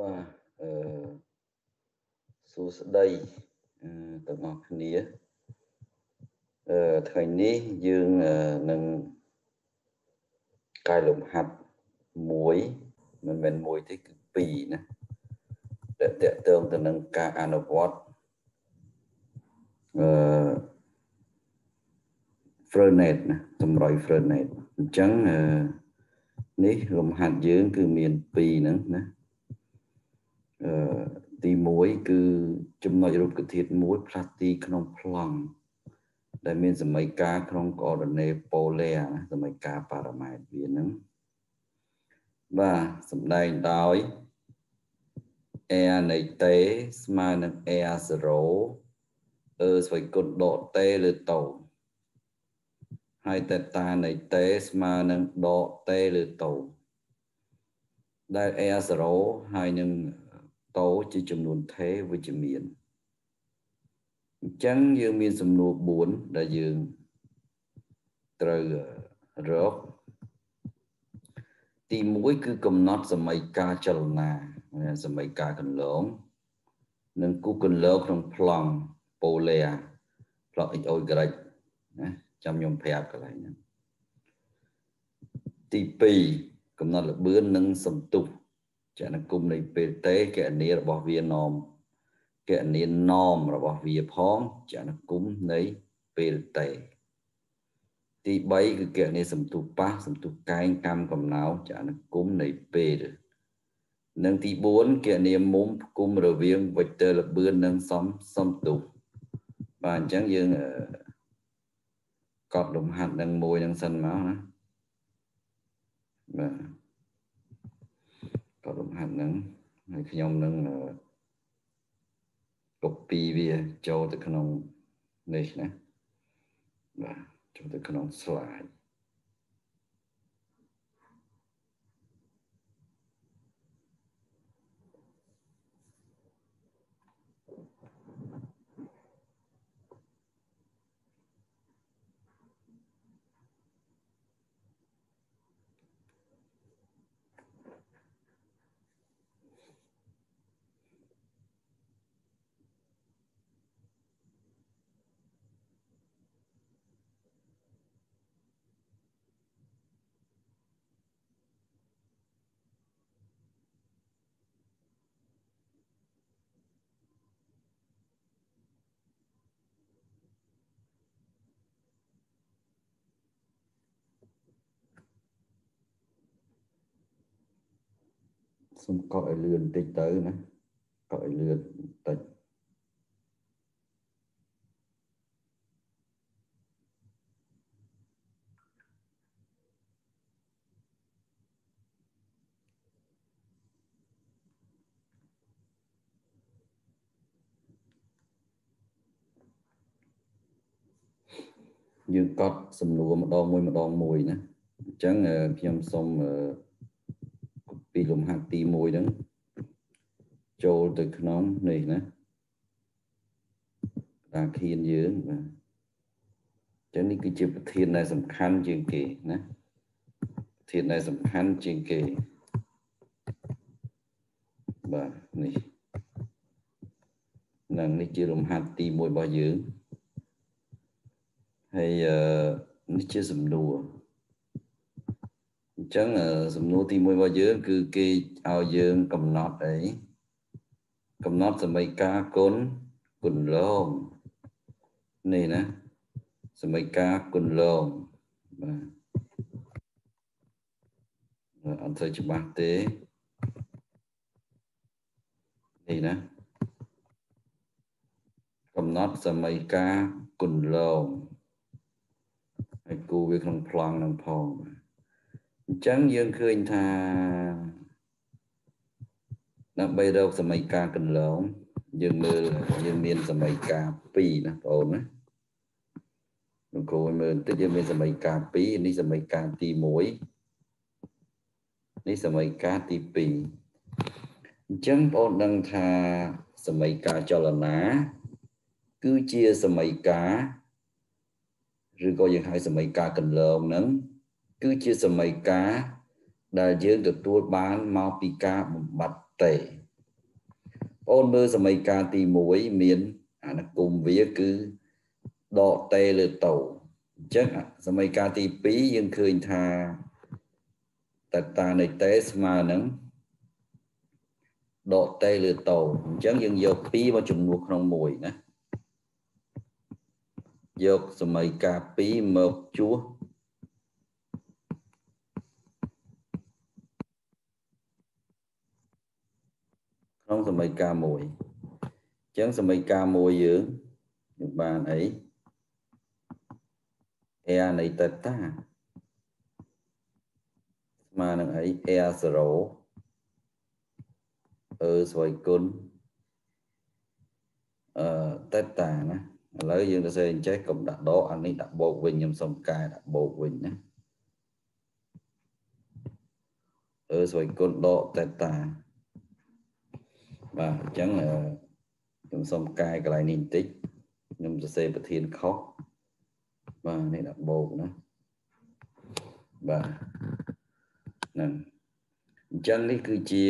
បាទអឺសួស្តីទាំងអស់គ្នាអឺថ្ងៃនេះយើងនឹងកាយលំហាត់មួយមិនមែនមួយទេគឺពីរណាដែលតកតងទៅនឹងការអនុវត្តអឺ Fernet ណាតម្រុយ Fernet អញ្ចឹងនេះលំហាត់យើងគឺមាន2ហ្នឹងណាអឺ ទី1គឺចំណុចរូបធាតុមួយផ្លាស់ទីក្នុងប្លង់ដែលមានសមីការក្នុង coordinate polar ណាសមីការប៉ារ៉ាម៉ែត្រវាហ្នឹងបាទសំដែងដោយ air នៃតេស្មើនឹង air 0អឺស្វ័យគុណដកតេលើតូហើយតេតានៃតេស្មើនឹងដកតេលើតូដែល air 0ហើយនឹង តូជាចំនួនថេវិជ្ជមានអញ្ចឹងយើងមានសំណួរ4ដែលយើងត្រូវរកទី1គឺកំណត់សម័យកាលចលនាសម័យកាលកន្លង និងគូកន្លងក្នុងប្លង់ប៉ូឡេប្លង់ XO Y ណាចាំខ្ញុំប្រាប់កន្លែងហ្នឹងទី2កំណត់លបឿននិងសន្ទុះ ចនគុំនៃពេលតេកណនីរបស់វាណមកណនីណមរបស់វាផងចនគុំនៃពេលតេទី3គឺកណនីសំទុះប៉ះសំទុះកែងកម្មកំណោចនគុំនៃពេលនិងទី4កណនីមុំផ្គុំរវាងវិចតើលបឿននិងសំសំទុះបាទអញ្ចឹងយើងកត់លំហាត់នឹងមួយនឹងសិនមកណាបាទ កត់លំហាត់នឹងហើយខ្ញុំនឹង copy វាចូលទៅក្នុងនេះណាបាទចូលទៅក្នុង slide សុំកក់ឲ្យលឿនបន្តិចទៅណាកក់ឲ្យលឿនបន្តិចយើងកត់សំណួរម្ដងមួយម្ដងមួយណាអញ្ចឹងខ្ញុំសូមពី លំហាត់ទី1ហ្នឹងចូលទៅក្នុងនេះណាតាខៀនយើងបាទចឹងនេះគឺជាប្រធានដែលសំខាន់ជាងគេណាប្រធានដែលសំខាន់ជាងគេបាទនេះនឹងនេះជាលំហាត់ទី1របស់យើងហើយនេះជាសំណួរ អញ្ចឹងសំណួរទី1របស់យើង គឺគេឲ្យយើងកំណត់អីកំណត់សមីការគុណគុណលងនេះណាសមីការគុណលងបាទអត់ទៅច្បាស់ទេនេះណាកំណត់សមីការគុណលងហើយគូវាក្នុងប្លង់នឹងផងបាទ អញ្ចឹងយើងឃើញថាដើម្បីរកសម័យកាលកន្លងយើងមើលយើងមានសម័យកាល2ណាបងប្អូនណាលោកគ្រូមើលបន្តិចយើងមានសម័យកាល2នេះសម័យកាលទី1នេះសម័យកាលទី2អញ្ចឹងបងប្អូនដឹងថាសម័យកាលចលនា គឺជាសម័យកាលឬក៏យើងហៅសម័យកាលកន្លងហ្នឹង គឺជាសម័យកាលដែលយើងទទួលបានមកពីការបំបត្តិតេអូនមើលសម័យកាលទី1មានអានគុំវាគឺដកតេលើតោអញ្ចឹងសម័យកាលទី2យើងឃើញថាតតានៃតេស្មើនឹងដកតេលើតោអញ្ចឹងយើងយក2មកចំនួនក្នុង1ណាយកសម័យកាល2មកជួស ក្នុងសម័យកាលមួយអញ្ចឹងសម័យកាលមួយយើងយើងបានអី air នៃ theta ស្មើនឹងអី air 0អឺស្វ័យគុណអឺ theta ណាឥឡូវយើងទៅសេអញ្ចេះកុំដាក់ដកអានេះដាក់បូកវិញខ្ញុំសុំកែដាក់បូកវិញណាអឺស្វ័យគុណដក theta បាទអញ្ចឹងខ្ញុំសូមកែកន្លែងនេះបន្តិចខ្ញុំសរសេរប្រធានខុសបាទនេះដាក់បូកណាបាទហ្នឹងអញ្ចឹងនេះគឺជា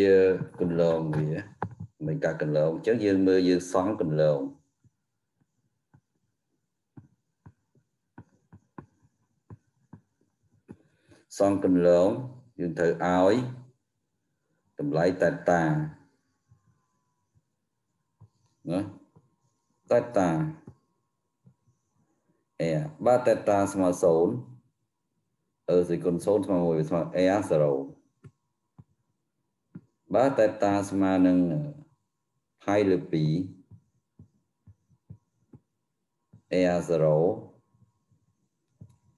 កន្លងវាមិនកាកន្លងអញ្ចឹងយើងមើលយើងសង់កន្លងសង់កន្លងយើងត្រូវឲ្យតម្លៃតតា ណាតេតាអេបើតេតាស្មើ0អឺសេគុណ0ស្មើ1ស្មើអេ0បើតេតាស្មើនឹងផៃលើ2អេ0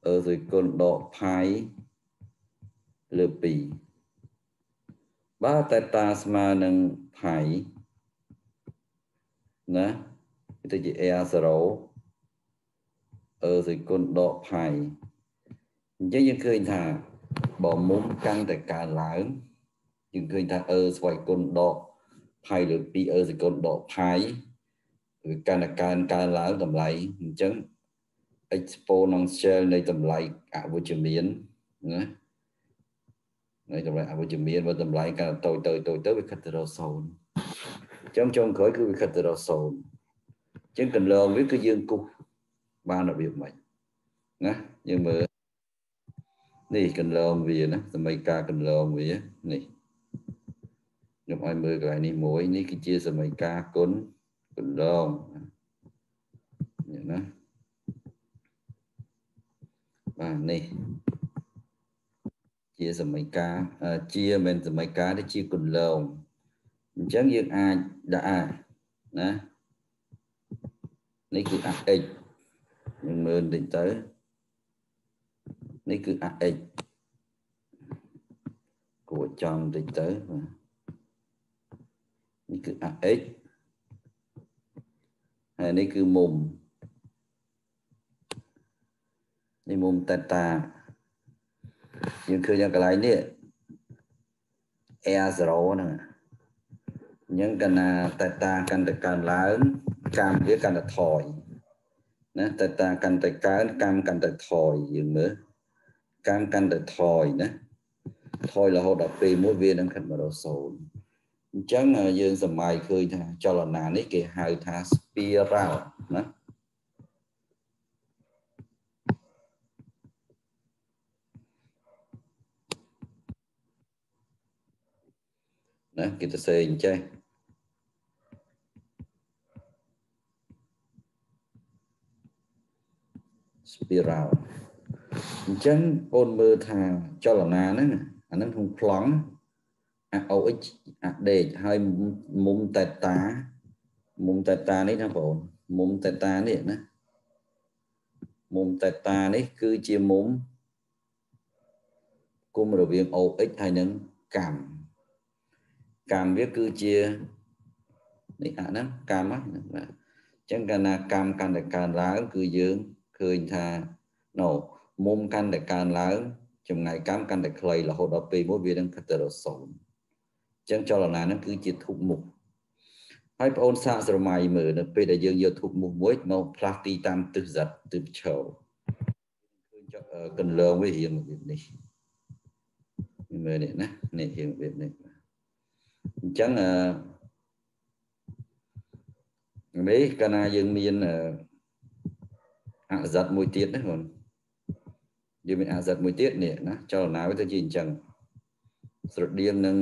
អឺសេគុណដកផៃលើ2បើតេតាស្មើនឹងផៃ ណាទៅជា AR0 អឺសេគុណដកផៃអញ្ចឹងយើងឃើញថាបើមុំកាន់តែកើនឡើងយើងឃើញថាអឺស្វ័យគុណដកផៃលើ2អឺសេគុណដកផៃវាកាន់តែកើនកើនឡើងតម្លៃអញ្ចឹង exponential នៃតម្លៃអវិជ្ជមានណានៃតម្លៃអវិជ្ជមានបើតម្លៃកាន់តែតូចតូចតូចទៅវាខិតទៅរក0 ចឹងចុងក្រោយគឺវាខិតទៅរកសូន្យចឹងកន្លងវាគឺយើងគូសបានរបៀបម៉េចណាយើងមើលនេះកន្លងវាណាសម័យកាលកន្លងវានេះខ្ញុំឲ្យមើលកន្លែងនេះមួយនេះគឺជាសម័យកាលគុណកន្លងនេះណាបាទនេះជាសម័យកាលជាមិនសម័យកាលទេជាកន្លង អញ្ចឹងយើងអាចដាក់អាណានេះគឺ AX យើងមើលបន្តិចទៅនេះគឺ AX គួរចំបន្តិចទៅនេះគឺ AX ហើយនេះគឺមុំនេះមុំតេតាយើងឃើញយ៉ាងកន្លែងនេះ Air0 ហ្នឹង អញ្ចឹងកណាតេតាកាន់តែកើនឡើងកម្មវាកាន់តែថយណាតេតាកាន់តែកើនកម្មកាន់តែថយយើងមើលកម្មកាន់តែថយណាថយរហូតដល់ពេលមួយវានឹងខិតមករ0អញ្ចឹងយើងសម័យឃើញថាចលនានេះគេហៅថា spiral ណាណាគេទៅសេអញ្ចេះ spiral អញ្ចឹងបងមើលថាចលនាហ្នឹងអាហ្នឹងក្នុងប្លង់អា OH អាដេកហើយមុំតេតាមុំតេតានេះណាបងមុំតេតានេះណាមុំតេតានេះគឺជាមុំគុំរវាង OH ហើយនឹងកម្មកម្មវាគឺជានេះអាហ្នឹងកម្មហ្នឹងបាទអញ្ចឹងកាលណាកម្មកាន់តែកើនឡើងគឺយើង ឃើញថាណូមុំកាន់តែកើនឡើងចម្ងាយកម្មកាន់តែខ្លីរហូតដល់ពេលមួយវានឹងខិតទៅរក0អញ្ចឹងចលនាហ្នឹងគឺជាធុបមុខហើយបងអូនសាកស្រមៃមើលនៅពេលដែលយើងយកធុបមុខមួយមកផ្លាស់ទីតាមទិសសិតទិសឈរឃើញកន្លងវារៀងរបៀបនេះមើលនេះណានេះរៀងរបៀបនេះអញ្ចឹងអឺនេះកាលណាយើងមានអ ស័តមួយទៀតណាបងយើងមានអស័តមួយទៀតនេះណាចលនាវាទៅជាអញ្ចឹងស្រដៀងនឹង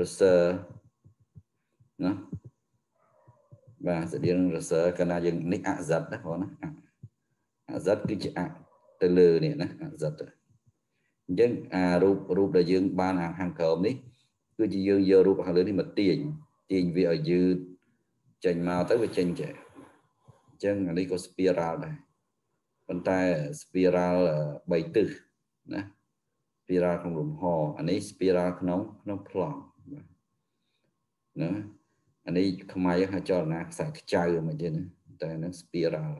រសើណាបាទស្រដៀងនឹងរសើកាលណាយើងនេះអស័តណាបងណាអស័តគឺជាអទៅលើនេះណាអស័តអញ្ចឹងអារូបរូបដែលយើងបានខាងក្រោមនេះគឺជាយើងយករូបខាងលើនេះមកទាញទាញវាឲ្យយឺតចេញមកទៅវាចេញចេះអញ្ចឹងអានេះក៏ spiral ដែរប៉ុន្តែ spiral 3ទិសណា spiral ក្នុងលំហអានេះ spiral ក្នុងក្នុងប្លង់បាទណាអានេះខ្មែរហៅចលនាខ្សែខ្ចៅមកទៀតណាតែហ្នឹង spiral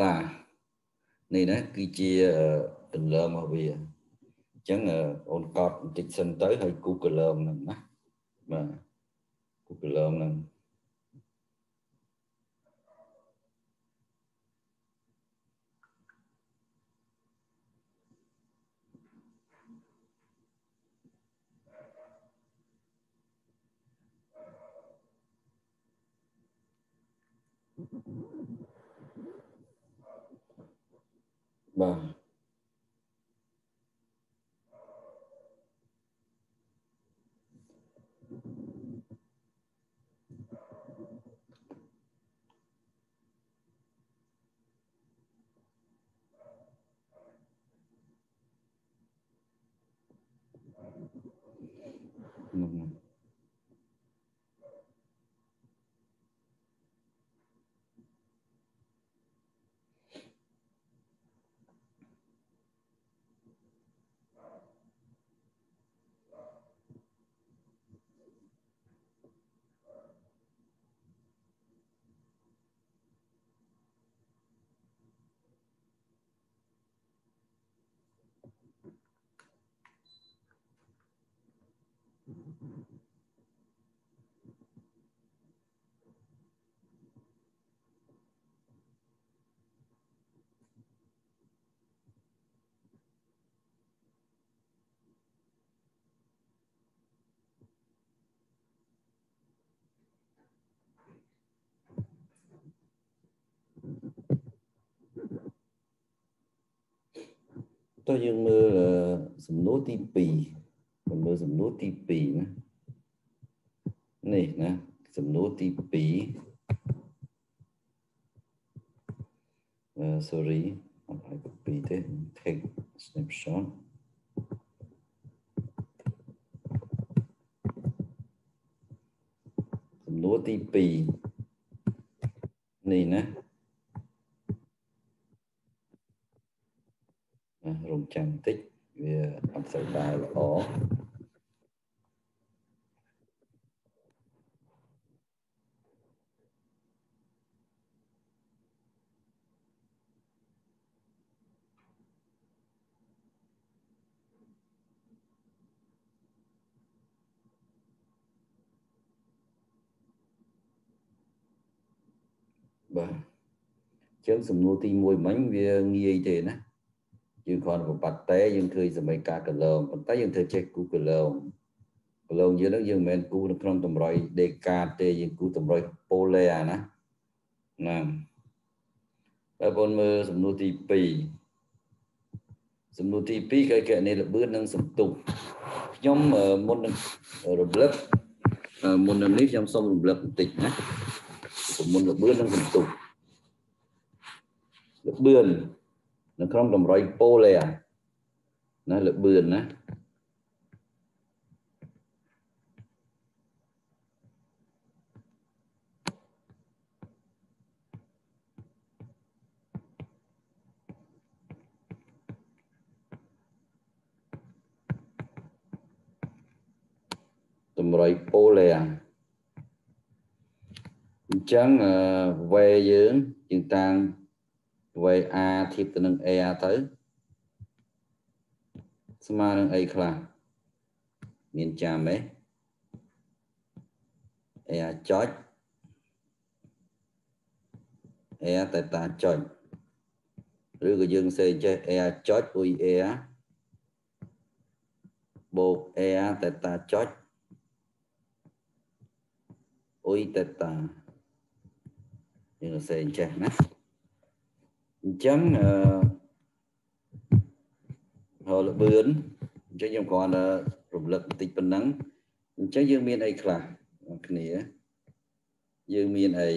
បាទនេះណាគឺជាទន្លើមកវាអញ្ចឹងអូនកត់បន្តិចសិនទៅហើយ Google ហ្នឹងណាបាទ Google ហ្នឹង បា ទតោះយើងមើលសំណួរទី2 មើលសំណួរទី2ណានេះណាសំណួរទី2អឺ sorry អត់ឲ្យ copy ទេ take snapshot សំណួរទី2នេះណារងចាំបន្តិចវាអត់សូវដើរល្អបាទ ចឹងសំណួរទី1មិញវាងាយទេណាយើងគ្រាន់តែបាត់តែយើងឃើញសម័យកាលកលងប៉ុន្តែយើងត្រូវចេះគូកលងកលងយើងហ្នឹងយើងមិនមែនគូនៅក្នុងតម្រុយដេកាទេយើងគូតម្រុយប៉ូលេអាណាណាតែបងមើលសំណួរទី2សំណួរទី2គេកណេលបឿននិងសំទុះខ្ញុំមុននឹងរំលឹកមុននឹងនេះខ្ញុំសូមរំលឹកបន្តិចណាមុនលបឿននិងសំទុះ លបឿននៅក្នុងតម្រុយប៉ូលេណាលបឿនណាតម្រុយប៉ូលេអញ្ចឹងវេយើងយើងតាំង VA ធៀបទៅនឹង AR ទៅស្មើនឹងអីខ្លះមានចាំទេ AR ចុច AR តែតាចុចឬក៏យើងសេចេះ AR ចុចអ៊ុយ AR បូក AR តែតាចុចអ៊ុយតេតាយើងសរសេរអញ្ចេះណា អញ្ចឹងអឺរលបឿនអញ្ចឹងខ្ញុំគ្រាន់តែរំលឹកបន្តិចប៉ុណ្ណឹងអញ្ចឹងយើងមានអីខ្លះគ្នា យើងមានអី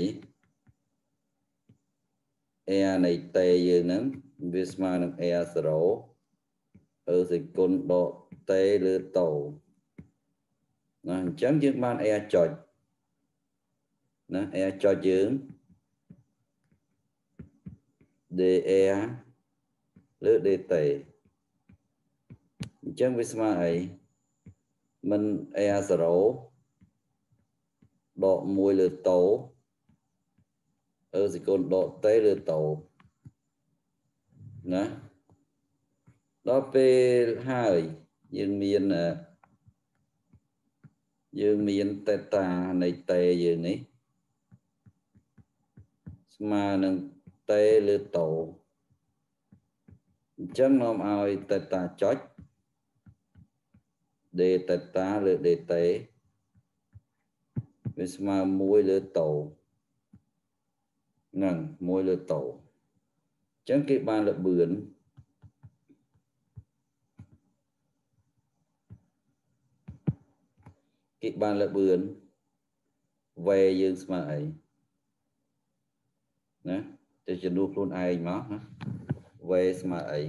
air នៃតេយើងហ្នឹងវាស្មើនឹង air 0អឺសេគុណដកតេលើតូណាអញ្ចឹងយើងបាន air ចុចណា air ចុចយើង dr លើ dt អញ្ចឹងវាស្មើអីមិន air 0ដក1លើតូអឺសេគុណដកតេលើតូណាដល់ពេលហើយយើងមានយើងមានតេតានៃតេយើងនេះស្មើនឹង តេលើតូអញ្ចឹងនាំឲ្យតេតាចុច d តេតាលើ dt វាស្មើ1លើតូហ្នឹង1លើតូអញ្ចឹងគេបានលបឿនគេបានលបឿនវែយើងស្មើអីណា ទៅជំនួសខ្លួនឯងមកណាវែស្មើអី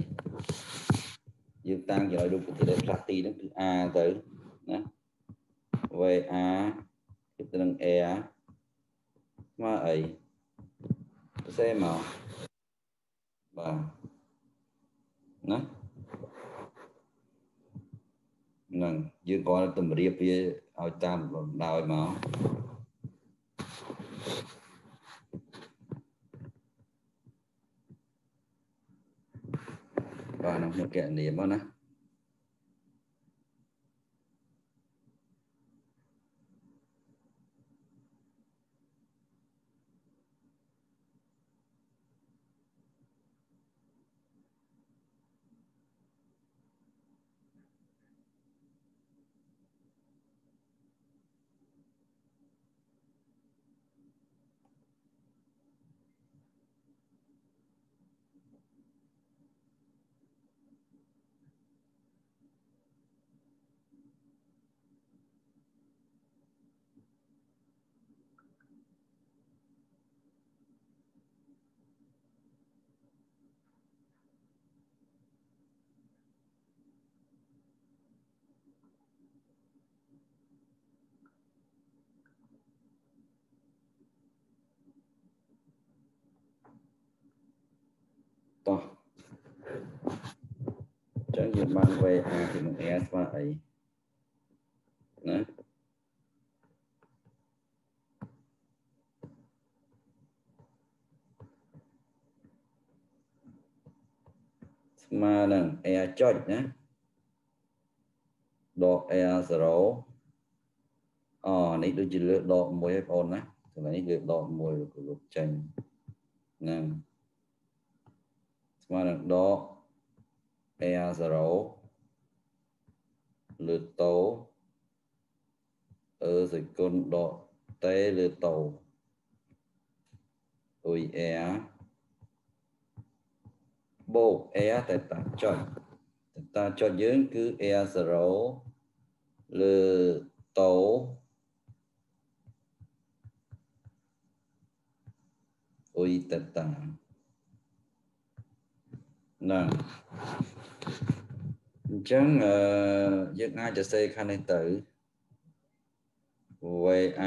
យើងតាំងចំណុចរូបវិទ្យាផ្លាស់ទីហ្នឹងគឺ a ទៅណាវែ a គឺទៅនឹង air ស្មើអីសេមកបាទណាហ្នឹងយើងគ្រាន់តែតម្រៀបវាឲ្យតាមដោយមក បាទក្នុង តោះចឹងយើងបាន VA ពីនឹង S ស្មើអីណាស្មើនឹង A ចុចណាដក A 0អូនេះដូចជាលើកដក1ឲ្យបងប្អូនណាកន្លែងនេះលើកដក1លោកចេញហ្នឹង ស្មើនឹងដក AR0 លើតូអឺសេគុណដកតេលើតូអ៊ុយ AR បូក AR តែតាចុចតែតាចុចយើងគឺ AR0 លើតូអ៊ុយតេតា ហ្នឹងអញ្ចឹងអឺយើងអាចសរសេរខាងនេះទៅ VA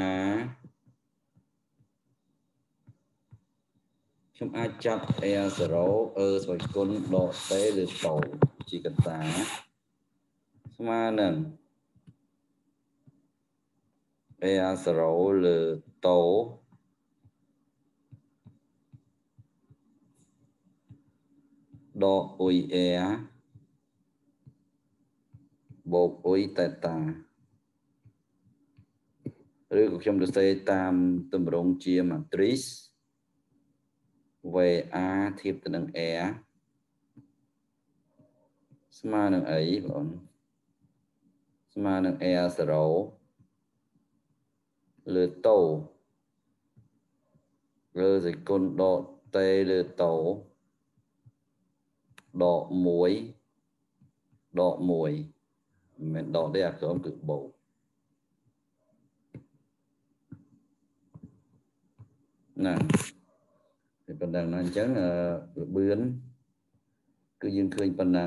ខ្ញុំអាចចាប់ A0 អឺស្វ័យគុណដក T ឬតូជាកតាស្មើនឹង A0 លើតូ ដកអ៊ុយអែបូកអ៊ុយតេតាឬក៏ខ្ញុំសរសេរតាមទម្រង់ជា matrix VA ធៀបទៅនឹង R ស្មើនឹងអីបងស្មើនឹង R0 លើតោលើសេគុណដកតេលើតោ ដក1ដក1មិនមែនដកទេអាក្រុមគឺបូកណាតែប៉ុណ្ណឹ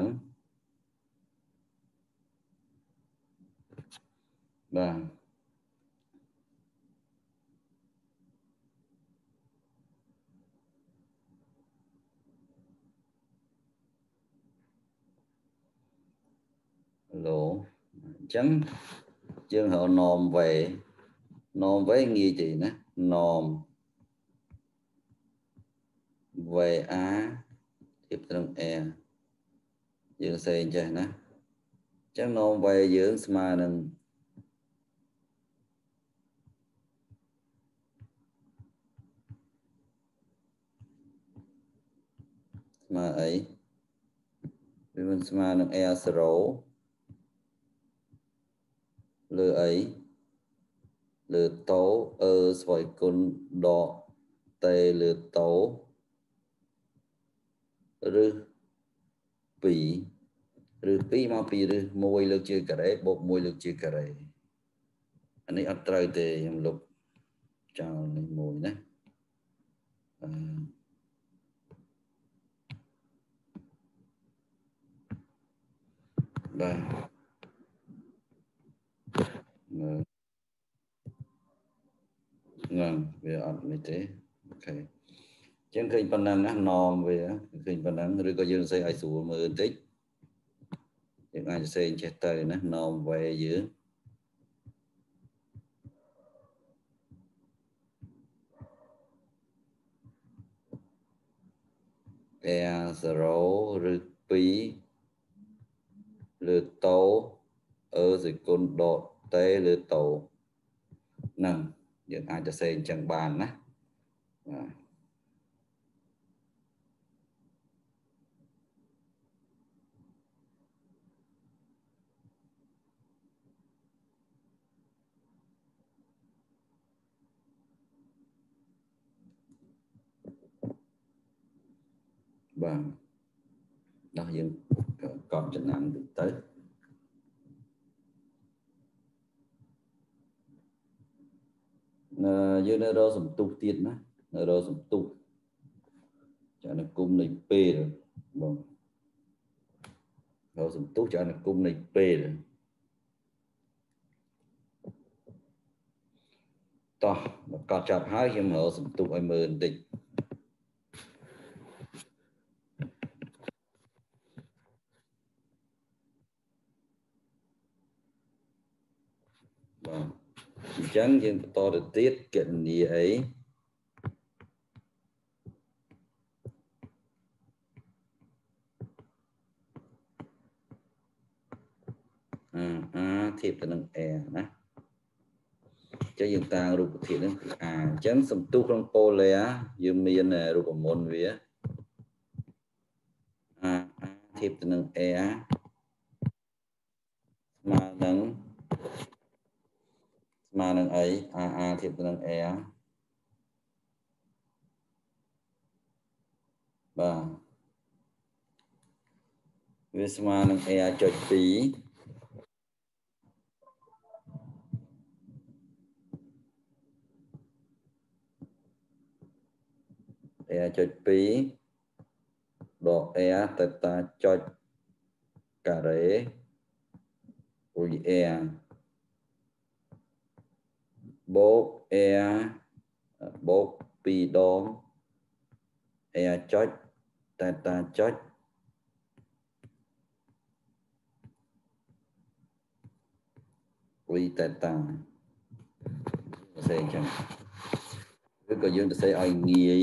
ងណាអញ្ចឹងរបឿនគឺយើងឃើញប៉ុណ្ណឹងបាទឡូអញ្ចឹងយើងហៅ norm វេ norm វេងាយទេណា norm VA ធៀបត្រឹម R យើងសេអញ្ចេះណាអញ្ចឹង norm V យើងស្មើនឹងស្មើអីវាមិនស្មើនឹង R0 លើអីលើតោអឺស្វ័យគុណដកតេលើតោឬ2ឬ2មកពីឬ1លើកជាការ៉េបូក1លើកជាការ៉េអានេះអត់ត្រូវទេខ្ញុំលុបចោលនេះមួយណាអឺបាទ មើលងងវាអត់នេះទេអូខេចឹងឃើញប៉ុណ្ណឹងណាណមវាឃើញប៉ុណ្ណឹងឬក៏យើងសរសេរឲ្យស្រួលមើលបន្តិចយើងអាចសរសេរចេះទៅណាណមវេយើង air 0ឬ2លើតោអឺសេគុណដក តេលើតោហ្នឹងយើងអាចសរសេរអញ្ចឹងបានណាបាទបាទដល់យើងកប់ចំណាំទៅទៅ យើងនៅរកសំទុះទៀតណានៅរកសំទុះចានគុំនៃពេលបងរកសំទុះចានគុំនៃពេលតោះកត់ចាប់ហើយខ្ញុំរកសំទុះឲ្យមើលបន្តិច ចឹងយើងបន្តទៅទៀតគណនាអីអាអាធៀបទៅនឹង a ណាចឹងយើងតាំងរូបធាតុនឹងគឺ a អញ្ចឹងសំទុះក្នុងប៉ូឡេយើងមានរូបមន្តវា a a ធៀបទៅនឹង a ស្មើនឹង ស្មើនឹងអី AA ធៀបទៅនឹង R បាទវាស្មើនឹង R ចុច2 R ចុច2ដក R ទៅតាចុចការ៉េរួច R បូក air បូក2ដង air ចុច theta ចុច3 theta សរសេរអញ្ចឹងឬក៏យើងសរសេរឲ្យងាយ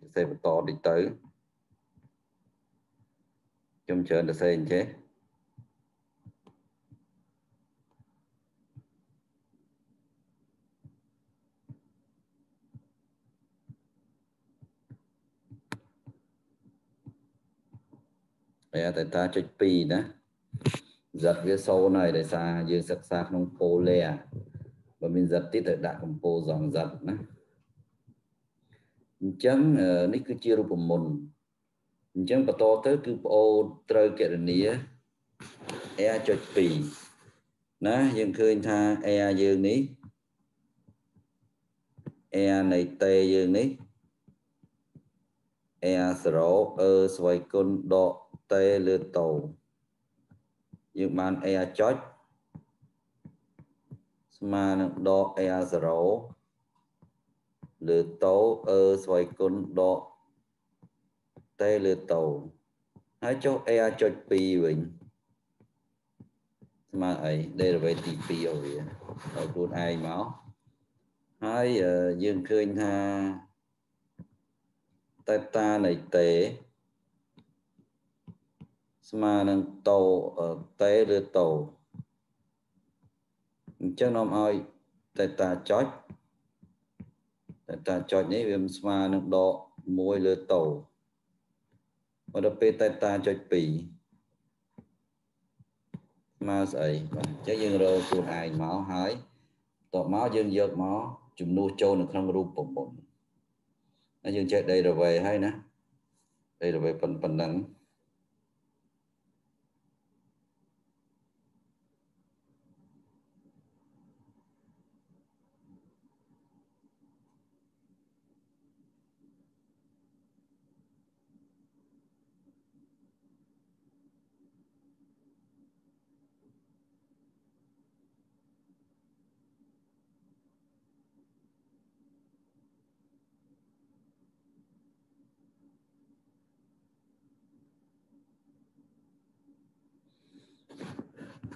សរសេរបន្តតិចទៅខ្ញុំច្រើនសរសេរអញ្ចេះ តែតែតាចុច2ណា giật វាសូន្យហើយដោយសារយើងសិក្សាក្នុង polar បើមានសិតទៀតត្រូវដាក់កម្ពោសងសិតណាអញ្ចឹងនេះគឺជារូបមន្តអញ្ចឹងបន្តទៅគឺប្អូនត្រូវកណនី r.2 ណាយើងឃើញថា r យើងនេះ r នៃតេយើងនេះ r0 អឺស្វ័យគុណដក តេលើតោយើងបាន r ចុចស្មើនឹងដក r0 លើតោអឺស្វ័យគុណដកតេលើតោហើយចុះ r ចុច2វិញស្មើអី derivative ទី2ឲ្យវាដល់ខ្លួនឯងមកហើយយើងឃើញថាតេតានៃតេ ស្មើនឹងតោតេឬតោអញ្ចឹងនាំឲ្យតេតាចុចតេតាចុចនេះវាស្មើនឹងដក1លើតោមកដល់ពេលតេតាចុច2មកស្អីបាទអញ្ចឹងយើងរកខ្លួនឯងមកហើយតបមកយើងយកមកជំនួសចូលនៅក្នុងរូបប្រព័ន្ធហើយយើងចេះដីរវេហើយណាដីរវេប៉ុណ្ណឹង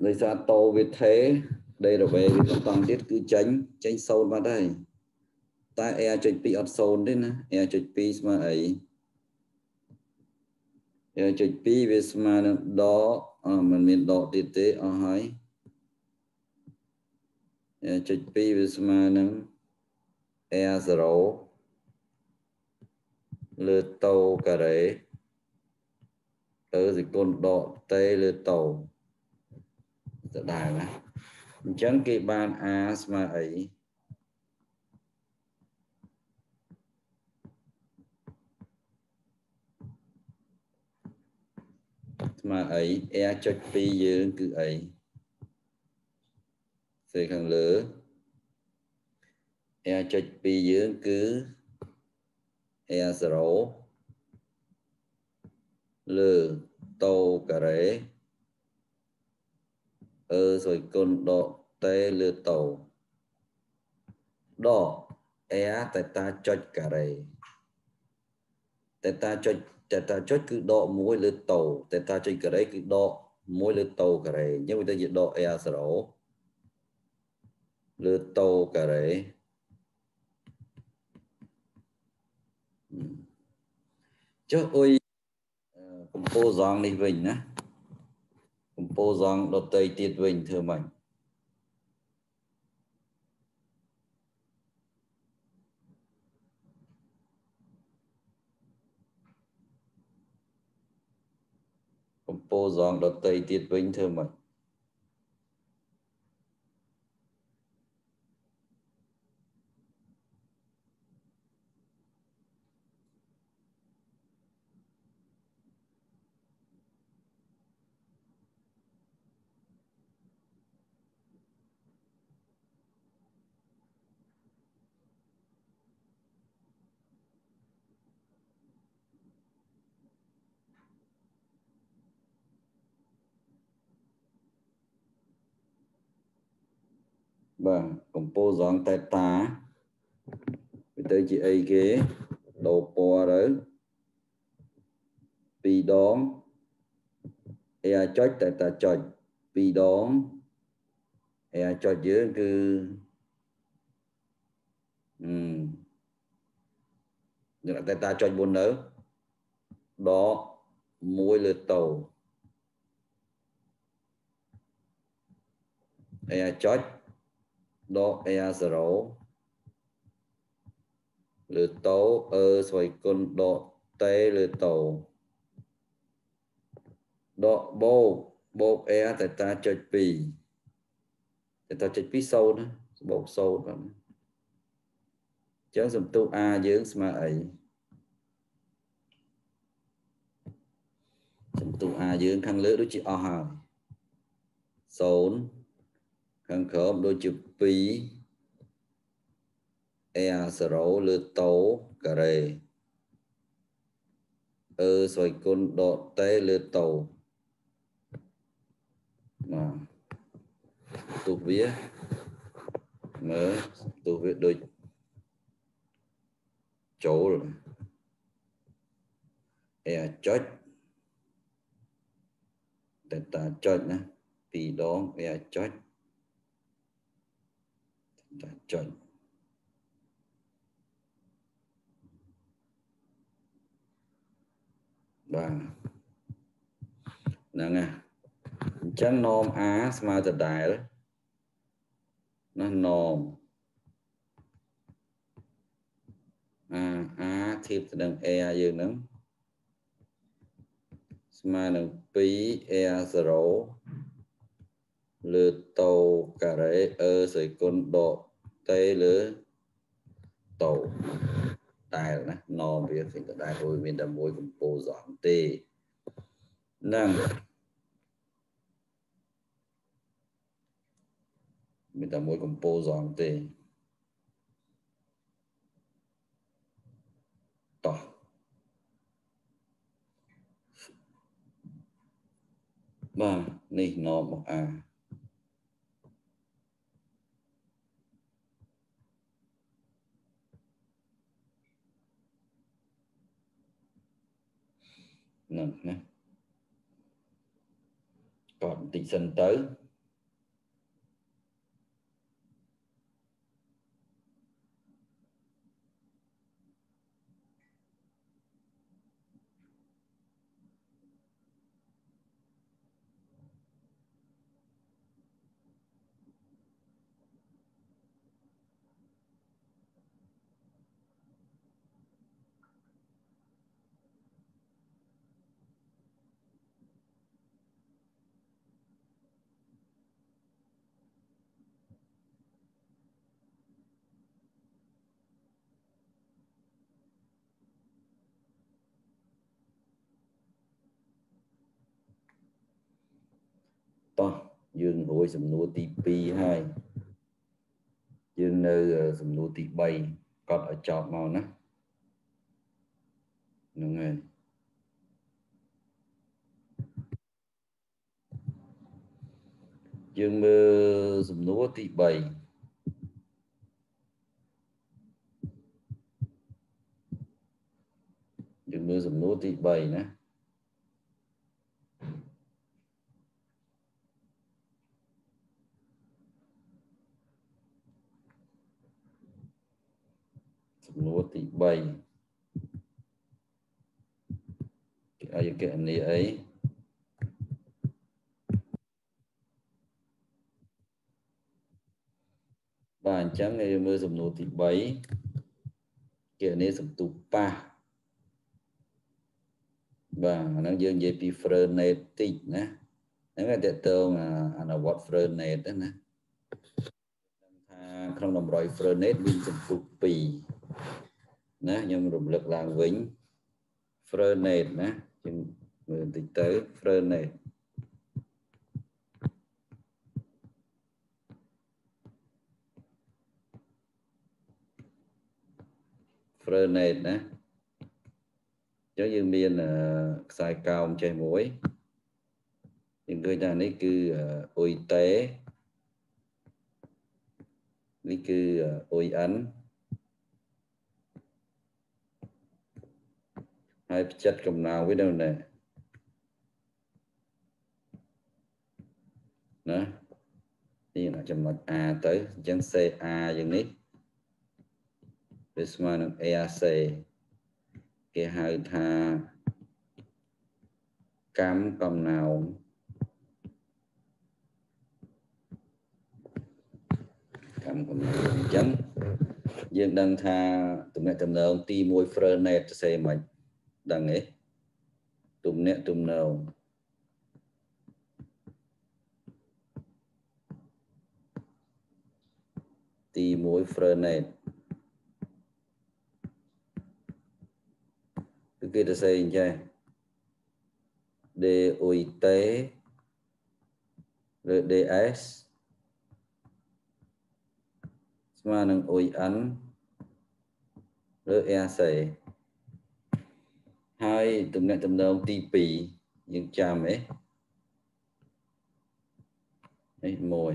ដោយសារតោវាថេដីរវេវាបន្តទៀតគឺចេញចេញ0បាត់ហើយតែ a.2 អត់0ទេណា a.2 ស្មើអី a.2 វាស្មើនឹងដអមិនមានដទៀតទេអស់ហើយ a.2 វាស្មើនឹង a0 លើតោការ៉េទៅសេគុណដកតេលើតោ ដដែលណាអញ្ចឹងគេបាន a ស្មើអីស្មើអី a ចុច2យើងគឺអីសេខាងលើ a ចុច2យើងគឺ a0 លើតូការ៉េ អឺសុយគុណដកតេលើតោដក a តេតាចុចការ៉េតេតាចុចតេតាចុចគឺដក1លើតោតេតាចុចការ៉េគឺដក1លើតោការ៉េអញ្ចឹងវាទៅជាដក a0 លើតោ ការ៉េចុះអុយកំពូលសងនេះវិញណាកំពូលសងដតីទៀតវិញធ្វើម៉េចកំពូលសងដតីទៀតវិញធ្វើម៉េច បាទកំពូលសងតេតាវាទៅជាអីគេដូរពណ៌ទៅ2ដង a ចុចតេតាចុច2ដង a ចុចយើងគឺអឺយើងតេតាចុចមុននៅដក1លើតោ a ចុច ដក a0 លើតោអឺស្វ័យគុណដកតេលើតោដកបូកបូក a តេតាចុច2តេតាចុច2 0ណាបូកសូត្របាទអញ្ចឹងសំទុះ a យើងស្មើអីសំទុះ a យើងខាងលើដូចជាអស់ហើយ0ខាងក្រោមដូចជា 2 a0 លើតូការ៉េអឺស្វ័យគុណដកតេលើតូបាទទូវាមើលទូវាដូចចូល a ចុចតែតាចុចណាពីរដង a ចុច តាចុចបាទហ្នឹងណាអញ្ចឹង norm a ស្មើទៅដែលណា norm a a ធៀបទៅនឹង a យើងហ្នឹងស្មើនឹង 2a0 លើតូការ៉េអឺសេគុណដកតេលើតូដែលណាណមវាឃើញតែដែលរួយមានតែមួយកម្ពុជាសងទេហ្នឹ នតែមួយកម្ពុជាសងទេតោះបាទនេះណមរបស់អាហ្នឹងណាកត់បន្តិចសិនទៅ យើងរួចសំណួរទី2ហើយយើងនៅសំណួរទី3កត់ឲ្យចប់មកណាហ្នឹងហើយយើងមើលសំណួរទី3យើងមើលសំណួរទី3ណា សំណួរទី3គេអាយកណនីអីបាទអញ្ចឹងយើងមើលសំណួរទី3គេនេះសំទុះប៉ះបាទអាហ្នឹងយើងនិយាយពី Fernate តិចណាហ្នឹងតែតើអនុវត្ត Fernate ណាថាក្នុងតម្រុយ Fernate មានសំទុះ2 ណាខ្ញុំរំលឹកឡើងវិញ Fernate ណាយើងមើលបន្តិចទៅ Fernate Fernate ណាអញ្ចឹងយើងមានខ្សែកោមចេះមួយយើងឃើញថានេះគឺអ៊ុយតេនេះគឺអ៊ុយអាន់ ហើយផ្ចិតកំណៅវានៅណែណានេះចំណុច A ទៅអញ្ចឹង CA យ៉ាងនេះវាស្មើនឹង ARC គេហៅថាកម្មកំណោងកម្មកំណោងអញ្ចឹងយើងដឹងថាទំនាក់ទំនងទី1 Fernet ទៅសេមិន ដឹងទេទំនាក់ទំនងទី1 Fernet គឺគេទៅសេអញ្ចឹង DUIT ឬ DS ស្មើនឹង UN ឬ RC ហើយទំនាក់ទំនងទី2យើងចាំទេនេះមួយ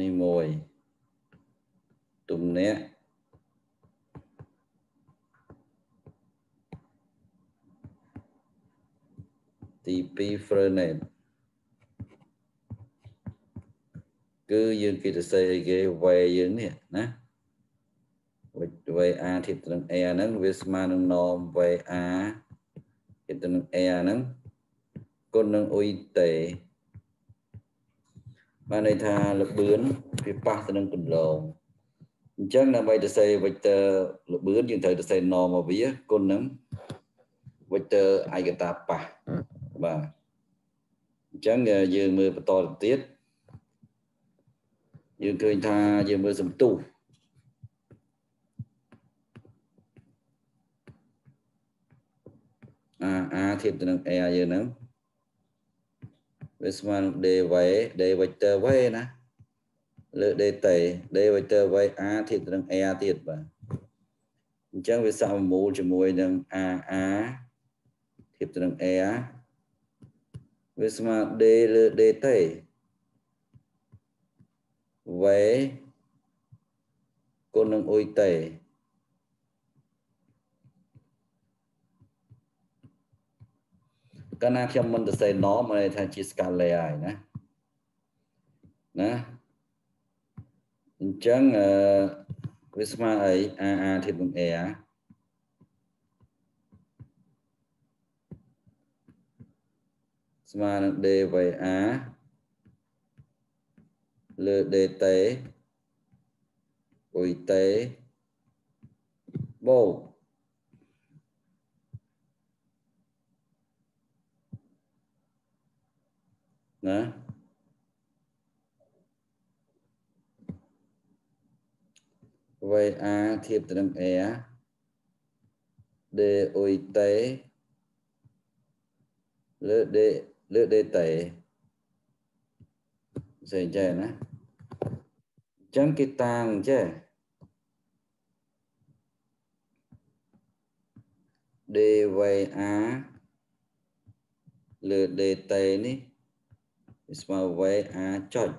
នេះមួយទំនាក់ទី2 Fernet គឺយើងគេទៅសេអីគេ V យើងនេះណា វិច VA ធៀបទៅនឹង A ហ្នឹងវាស្មើនឹង norm VA ធៀបទៅនឹង A ហ្នឹងគុណនឹងអ៊ុយតេបានន័យថាលបឿនវាប៉ះទៅនឹងគន្លងអញ្ចឹងដើម្បីទៅសេ vector លបឿនយើងត្រូវទៅសេ norm មកវាគុណនឹង vector ឯកតាប៉ះបាទអញ្ចឹងយើងមើលបន្តទៅទៀតយើងឃើញថាយើងមើលសំទុះ អាអាធៀបទៅនឹង a យើងហ្នឹងវាស្មើនឹង dy dy vector y ណាលើ dt dy vector y a ធៀបទៅនឹង a ទៀតបាទអញ្ចឹងវាសមមូលជាមួយនឹង a a ធៀបទៅនឹង a វាស្មើ d លើ dt v គុណនឹងអ៊ុយតេ កាលណាខ្ញុំមិនទៅសេណមន័យថាជាស្កាឡេហើយណាណាអញ្ចឹងអឺវាស្មើអី a a ធៀបនឹង a ស្មើនឹង d a លើ dt អ៊ុយតេបូក ណា VA ធៀបទៅនឹង A D អ៊ុយតេលើ D លើ dt ស្អីចេះណាអញ្ចឹងគេតាំងចេះ dya លើ dt នេះស្មើ va ចុច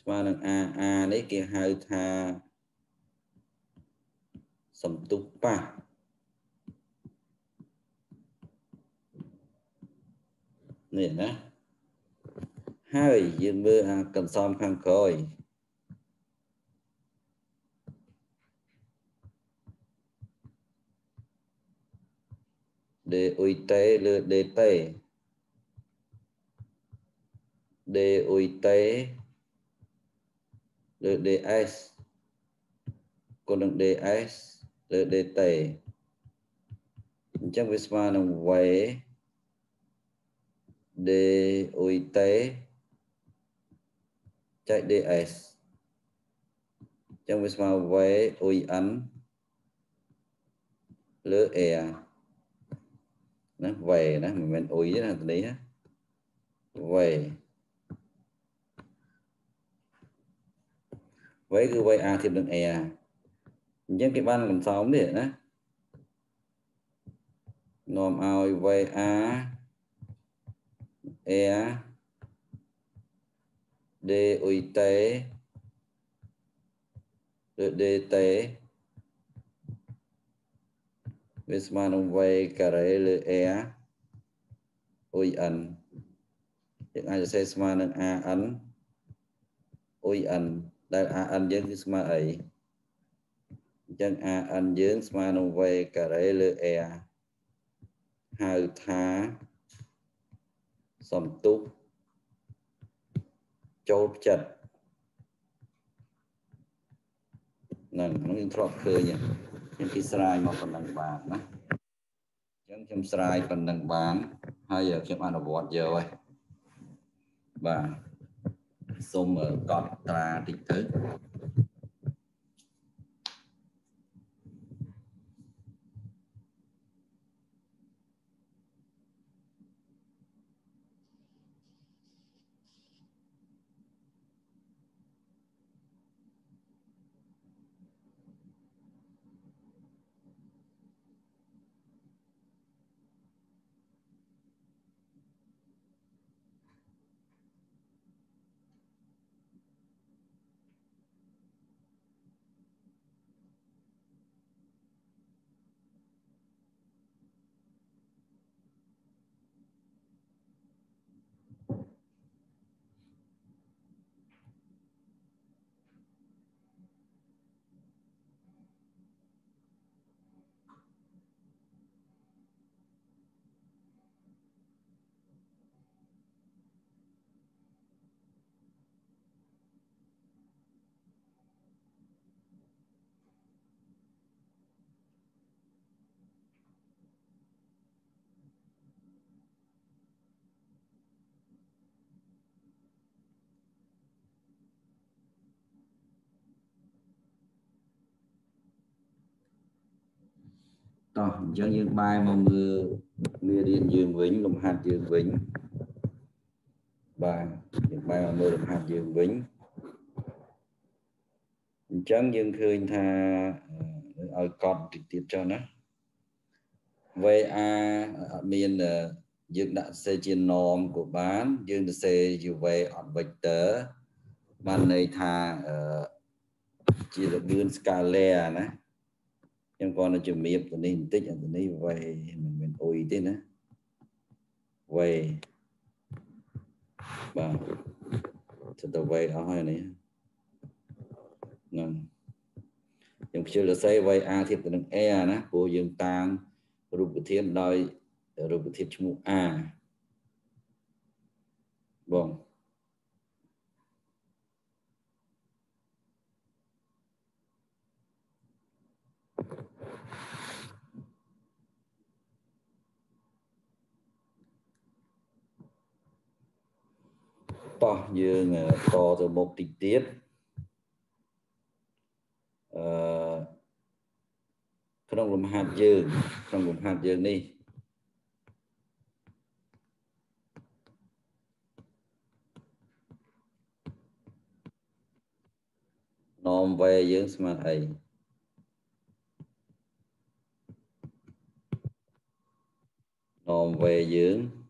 ស្មើនឹង aa នេះគេហៅថាសំទុះប៉ះនេះណាហើយយើងមើលអាកន្សំខាងក្រោយដេអ៊ុយតេលើដេតេ ដេអ៊ុយតេលើ ds គុណនឹង ds លើ dt អញ្ចឹងវាស្មើនឹង v d អ៊ុយតេចែក ds ចឹងវាស្មើ v អ៊ុយ n លើ air ណា v ណាមិនមែន អ៊ុយទេណានេះណា v v គឺ v a ធៀបនឹង air អញ្ចឹងគេបានបន្សំនេះណានាំឲ្យ v a air d អ៊ុយតេឬ dt វាស្មើនឹង v ការ៉េលើ air អ៊ុយ n យើងអាចសរសេរស្មើនឹង an អ៊ុយ n ដែល an យើងគឺស្មើអីអញ្ចឹង an យើងស្មើនឹង v ការ៉េលើ air ហៅថាសំទុះចូលផ្ចិតហ្នឹងហ្នឹងយើងធ្លាប់ឃើញខ្ញុំពីស្រាយមកប៉ុណ្ណឹងបានណាអញ្ចឹងខ្ញុំស្រាយប៉ុណ្ណឹងបានហើយខ្ញុំអនុវត្តយកហើយបាទ សូមកត់ត្រាតិចទៅ តោះអញ្ចឹងយើងបែរមកមើលមេរៀនយើងវិញលំហាត់យើងវិញបាទយើងបែរមកមើលលំហាត់យើងវិញអញ្ចឹងយើងឃើញថាឲ្យកត់តិចទៀតចុះណា VA អត់មានយើងដាក់សេជា norm ក៏បាន យើងទៅសេជា V អត់ vector បានន័យថាជាលឿន scalar ណា ខ្ញុំគាត់នៅជំរាបទៅនេះបន្តិចអាទៅនេះវេមិនមែនអុយទេណាវេបាទទៅទៅវេអស់ហើយនេះហ្នឹងខ្ញុំខ្ជិលសរសេរ VA ធៀបទៅនឹង A ណាព្រោះយើងតាំងរូបធាតុដោយរូបធាតុឈ្មោះ A បង តោះយើងតទៅមុខតិចទៀតអឺក្នុងលំហាត់យើងក្នុងលំហាត់យើងនេះនំវេយើងស្មើអីនំវេយើង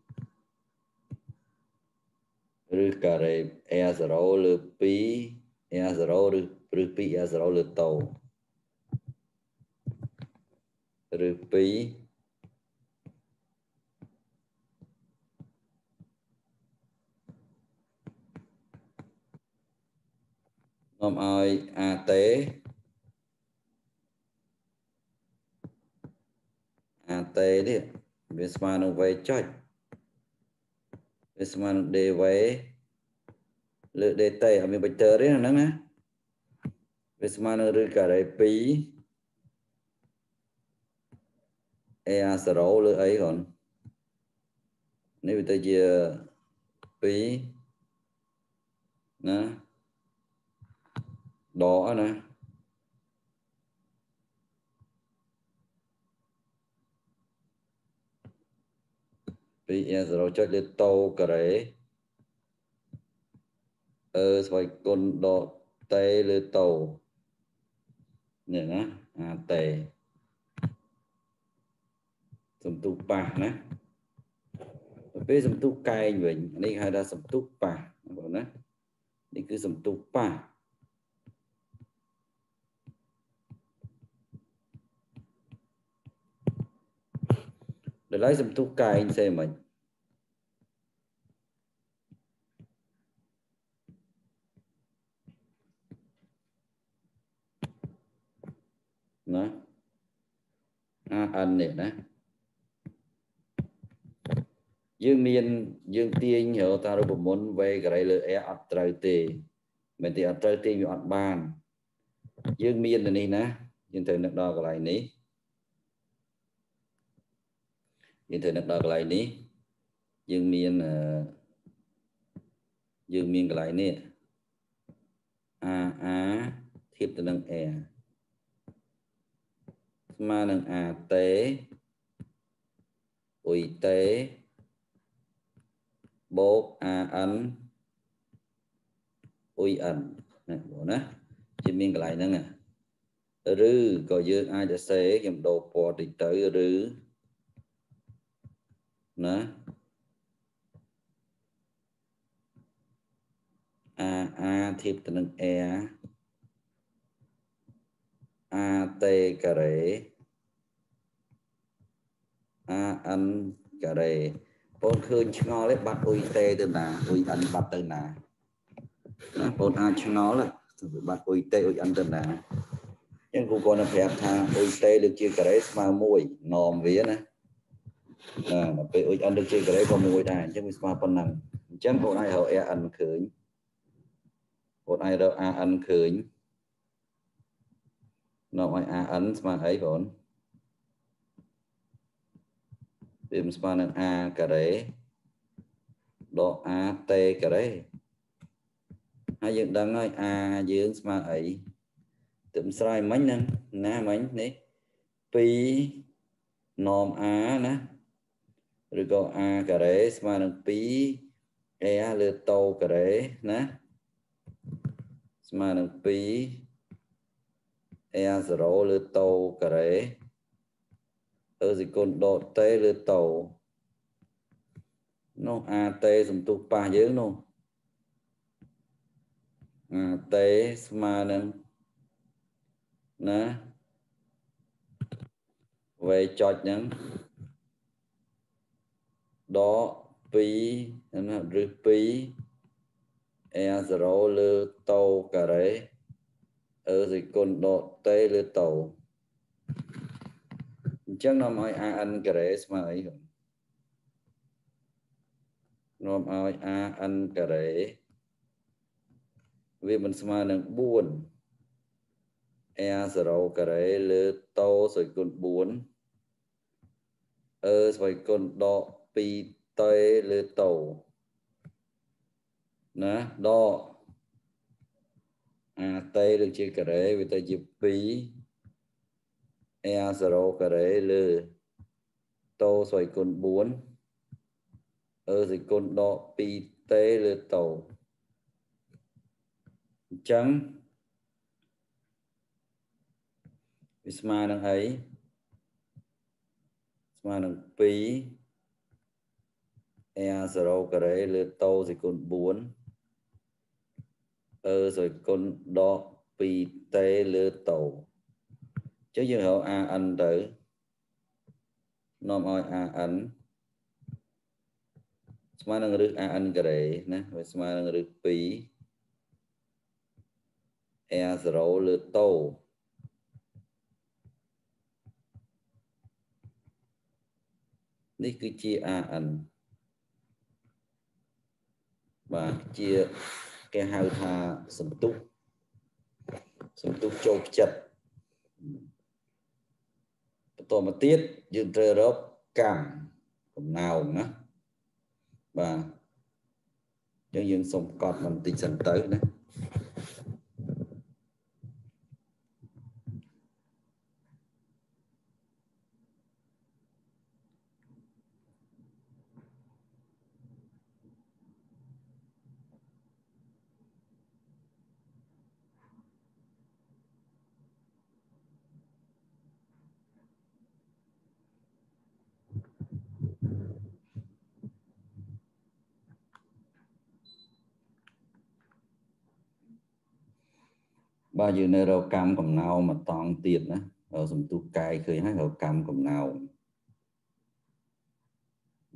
ឬការ៉េ a0 លើ2 a0 ឬឬ 2a0 លើតោឬ2នាំឲ្យ AT AT នេះវាស្មើនឹង v ចុច វាស្មើនឹង dy លើ dt អត់មាន vector ទេហ្នឹងណាវាស្មើនឹងឬការ៉េ2 a0 លើអីគាត់នេះវាទៅជា2ណាដកណា ពី a0 ចុចលើតូការ៉េអឺស្វ័យគុណដកតេលើតូនេះណាអាតេសំទុះប៉ះណាពេលសំទុះកែងវិញនេះហៅថាសំទុះប៉ះបងណានេះគឺសំទុះប៉ះ តម្លៃសំទុះកែងសេមិនណាអាននេះណាយើងមានយើងទាញរកថារូបមន្តវេកូរ៉េលើ a អត់ត្រូវទេមែនទេអត់ត្រូវទេវាអត់បាន យើងមានទៅនេះណាយើងត្រូវនឹកដល់កន្លែងនេះ យើងត្រូវនឹកដល់កន្លែងនេះយើងមានយើងមានកន្លែងនេះ a a ធៀបទៅនឹង a ស្មើនឹង a តេអ៊ុយតេបូក a n អ៊ុយ n ណាបងណាជាមានកន្លែងហ្នឹងឬក៏យើងអាចសរសេរខ្ញុំដូរពណ៌តិចទៅឬ ណា a a ធៀបទៅនឹង air a t ការ៉េ a n ការ៉េបងឃើញឆ្ងល់ទេបាត់អ៊ុយតេទៅណាអ៊ុយ n បាត់ទៅណាណាបងអាចឆ្ងល់បាត់អ៊ុយតេអ៊ុយ n ទៅណាអញ្ចឹងគូគាត់នឹងប្រាប់ថាអ៊ុយតេលើកជាការ៉េស្មើ1នាំវាណា ណាពេលអ៊ុយ n លើកជាការ៉េក៏1ដែរអញ្ចឹងវាស្មើប៉ុណ្ណឹងអញ្ចឹងបងអាចរក a n ឃើញបងអាចរក a n ឃើញនាំឲ្យ a n ស្មើអីបងវាស្មើនឹង a ការ៉េដក a t ការ៉េហើយយើងដឹងហើយ a យើងស្មើអីទៅស្រ័យមិញហ្នឹងណាមិញនេះ2នាំ a ណា ឬក៏ a ការ៉េស្មើនឹង2 a លើតូការ៉េណាស្មើនឹង2 a0 លើតូការ៉េអឺសិគុណដកតេលើតូនោះ at សំទុះប៉ះយើងនោះ at ស្មើនឹងណាវេចុចហ្នឹង ដក2ណាឬ2 a0 លើតូការ៉េអឺសេគុណដកតេលើតូអញ្ចឹងនាំឲ្យ an ការ៉េស្មើអីហ្នឹងនាំឲ្យ an ការ៉េវាមិនស្មើនឹង4 a0 ការ៉េលើតូស្វ័យគុណ4អឺស្វ័យគុណដក 2តេលើតូណាដកអាតេលើជាការ៉េវាទៅជា2 a0 ការ៉េលើតូស្វ័យគុណ4អឺស្វ័យគុណដក2តេលើតូអញ្ចឹងវាស្មើនឹងអីស្មើនឹង2 a0 ការ៉េលើតូសេគុណ4អឺសេគុណដក2តេលើតូចឹងយើងរក an ទៅនាំឲ្យ an ស្មើនឹងរឹស an ការ៉េណាវាស្មើនឹងរឹស2 a0 លើតូនេះគឺជា AN បាទជាគេហៅថាសន្ទុះសន្ទុះចូលផ្ចិតបន្តមកទៀតយើងត្រូវរកកម្មកំណោងណាបាទអញ្ចឹងយើងសុំកត់បន្តិចសិនទៅណា បាទយើងនៅរកកម្មកំណោមកតង់ទៀតណាសំទុះកាយឃើញហើយរកកម្មកំណោ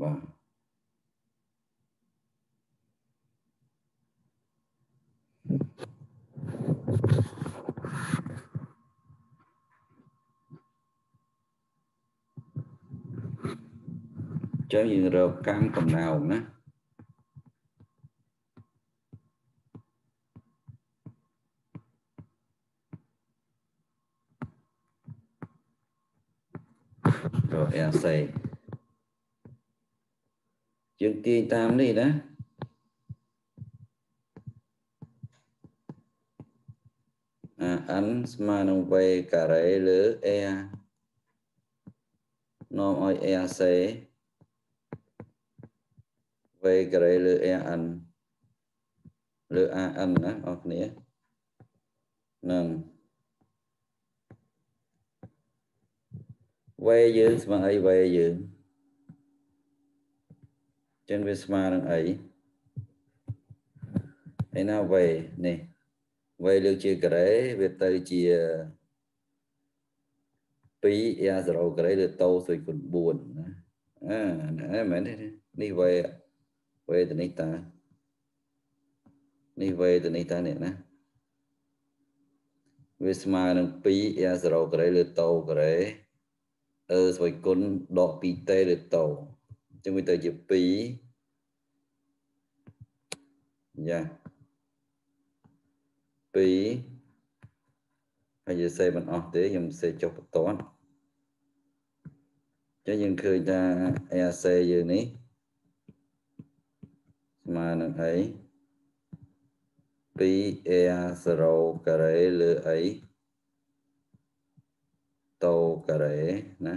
បាទចឹងយើងរកកម្មកំណោណា អាសេយើងទាញតាមនេះណា AN ស្មើនឹង V ការ៉េលើ R នាំឲ្យ RC V ការ៉េលើ RN លើ AN ណាអរគ្នានឹង V យើងស្មើអី V យើងចឹងវាស្មើនឹងអីឯណា V នេះវ័យលើកជាការ៉េវាទៅជា2 a 0ការ៉េលើតូសុយគុណ4ណាអាមែនទេនេះវ័យវ័យទៅនេះតានេះវ័យទៅនេះតានេះណាវាស្មើនឹង2 a 0ការ៉េលើតូការ៉េ អឺសុយគុណដក 2t លើតូអញ្ចឹងវាទៅជា2យ៉ា2ហើយយើងសេមិនអស់ទេខ្ញុំសេចុះបន្ទាត់ចឹងយើងឃើញថា AC យើងនេះស្មើនឹងអី 2A0 ការ៉េលើអី តូការ៉េណា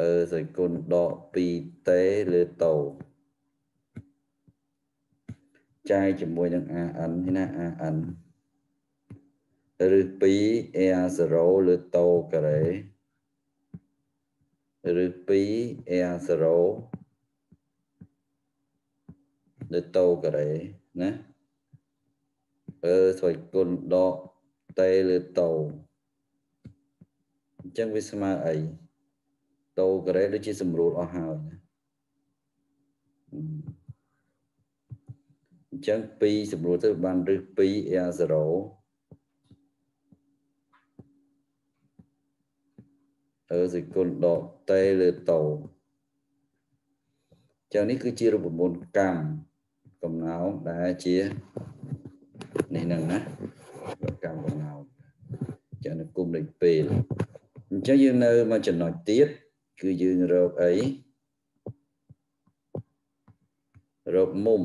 អឺសេគុណដក 2t លើតូចែកជាមួយនឹង AN ណា AN ឬ 2A0 លើតូការ៉េឬ 2A0 លើតូការ៉េណាអឺស្វ័យគុណដក តេលើតូអញ្ចឹងវាស្មើអីតូការ៉េដូចជាសម្រួលអស់ហើយណាអញ្ចឹង2សម្រួលទៅបានរឹស2 a0 អឺសេគុណដកតេលើតូចឹងនេះគឺជារូបមន្តកម្មកំណោងដែលជានេះនឹងណា កម្មកំណោងចឹងនៅគុំលេខពេលអញ្ចឹងយើងនៅមកចំណុចទៀតគឺយើងរកអីរកមុំ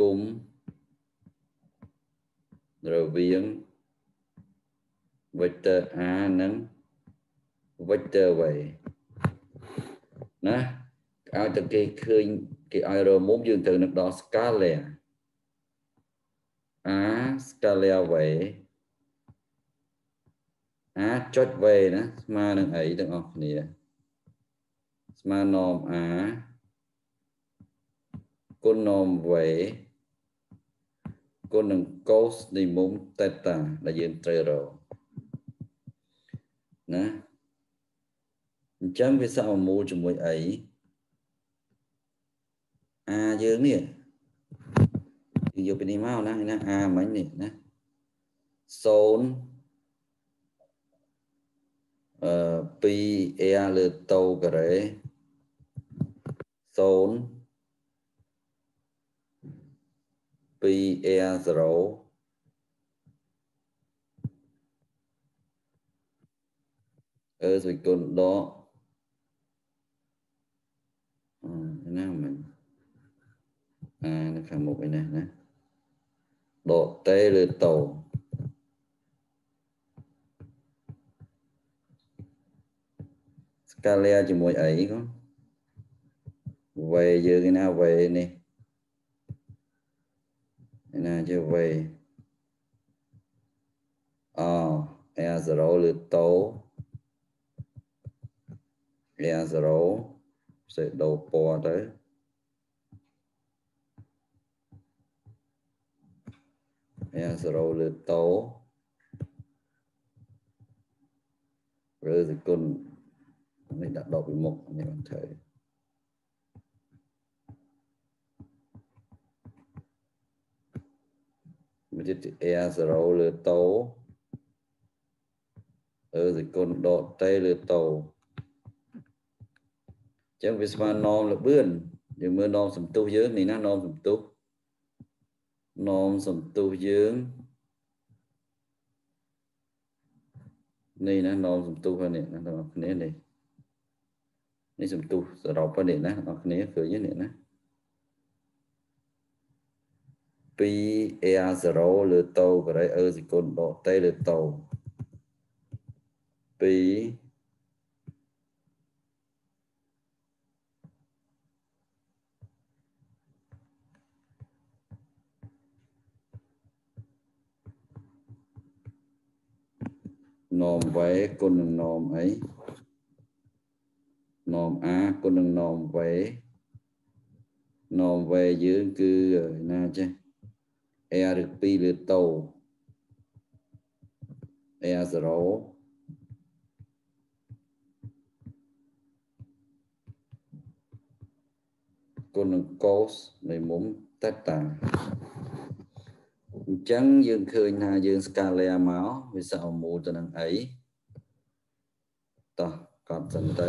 គុំរវាង vector a និង vector y ណាឲ្យតែគេឃើញគេឲ្យរមុំយើងត្រូវនឹកដល់ scalar a scalar y a ចុច y ណាស្មើនឹងអីទាំងអស់គ្នាស្មើនំ a គុណនំ y គុណនឹង cos នៃមុំ theta ដែលយើងត្រូវរកណាអញ្ចឹងវាសមមូលជាមួយអីអាយើងនេះ យកពីនេះមកណាណាអាមិញនេះណា0អឺ 2a លើតូការ៉េ0 2R0 អឺសុយគុណដកអឺណាមិនអានៅខាងមុខឯនេះណា ដកតេឬតោស្កាលាជាមួយអីក៏វេយើងឯណាវេនេះណាជាវេអ R0 លើតូ R0 សេដូពណ៌ទៅ R0 លើតូឬសគុណនេះដាក់ដកពីមុខនេះបានត្រូវវិទ្យា A0 លើតូអឺសគុណដកតេលើតូចឹងវាស្មើនមលបឿនយើងមើលនំសំទុះយើងនេះណានំសំទុះ នំសំទុះយើងនេះណានំសំទុះហ្នឹងនេះណាបងប្អូននេះនេះសំទុះសរុបនេះណាបងប្អូនឃើញនេះណា2 air0 លើតូការ៉េ e សេគុណដក t លើតូ2 នមវេគុណនឹងនមអីនមអាគុណនឹងនមវេនមវេយើងគឺណាចេះ air ឬ2លើតូ air 0គុណនឹង cos នៃមុំ theta អញ្ចឹងយើងឃើញថាយើង scalar មកវាសអមូលទៅនឹងអីតោះកត់សិនទៅ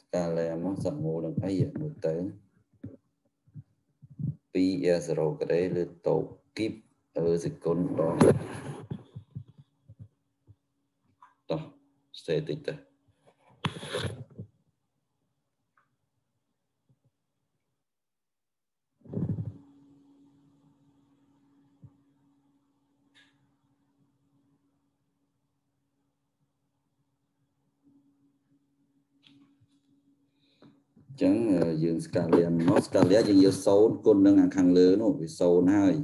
scalar មកសមូលនឹងអីមើលទៅ2 s0 ក្រេលើតូគីបអឺសេគុណដល់តោះស្ទេតិចទៅ ចឹងយើងស្កាលាមកស្កាលាយើងយក0គុណនឹងខាងលើនោះវា0ហើយ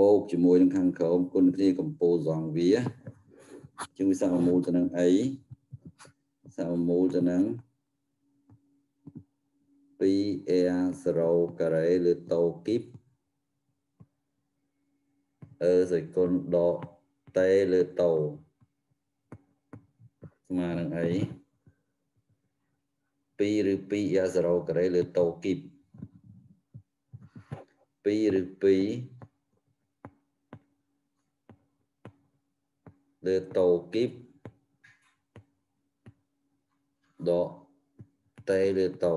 បូកជាមួយនឹងខាងក្រោមគុណគ្នាកម្ពូលសងវាជាងវាសមមូលទៅនឹងអីសមមូលទៅនឹង 2 air 0ការ៉េលើតូគីបអឺសេគុណដកតេលើតូស្មើនឹងអី 2ឬ2យ៉ា0ការ៉េលើតូគីប2ឬ2លើតូគីបដកតេលើតូ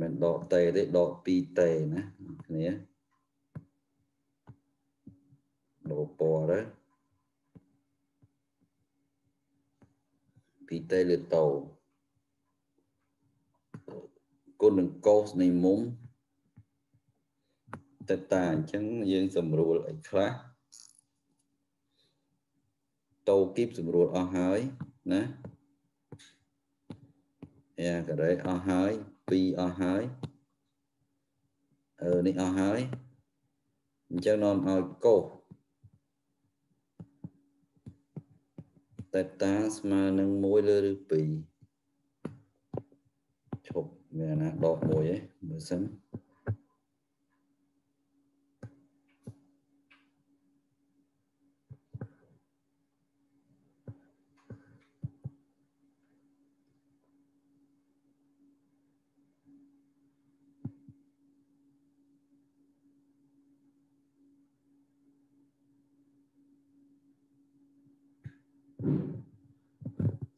មិនដកតេទេដក2តេណាគ្នាដកពណ៌ទៅ2តេលើតូ គុណនឹងកូសនៃមុំតតាអញ្ចឹងយើងសម្រួលអីខ្លះតូគីបសម្រួលអស់ហើយណាយ៉ាការ៉េអស់ហើយ2អស់ហើយអឺនេះអស់ហើយអញ្ចឹងនាំឲ្យកូសតតាស្មើនឹង1លើឬ2 មានណាដកមួយឯងមើលសិន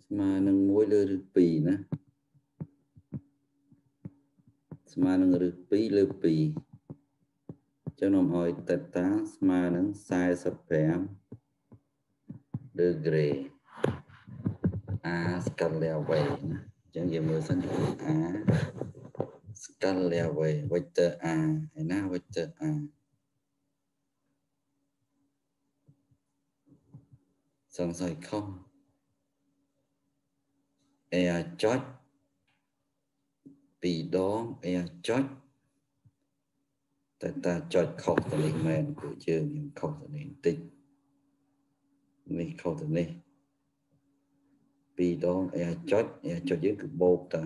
ស្មើនឹង1លើឬ2ណា ស្មើនឹងឬ2លើ2ចឹងនាំឲ្យតេតាស្មើនឹង45ដឺក្រេ a ស្កាលាវេណាចឹងយើងមើលសិនអាស្កាលាវេ vector a ហើយណា vector a សង្ស័យខុស a ចុច 2ដង air ចុចតែតាចុចខុសទៅនេះមែនពួកយើងខ្ញុំខុសទៅនេះបន្តិចនេះខុសទៅនេះ2ដង air ចុច air ចុចយើងគឺបូកតា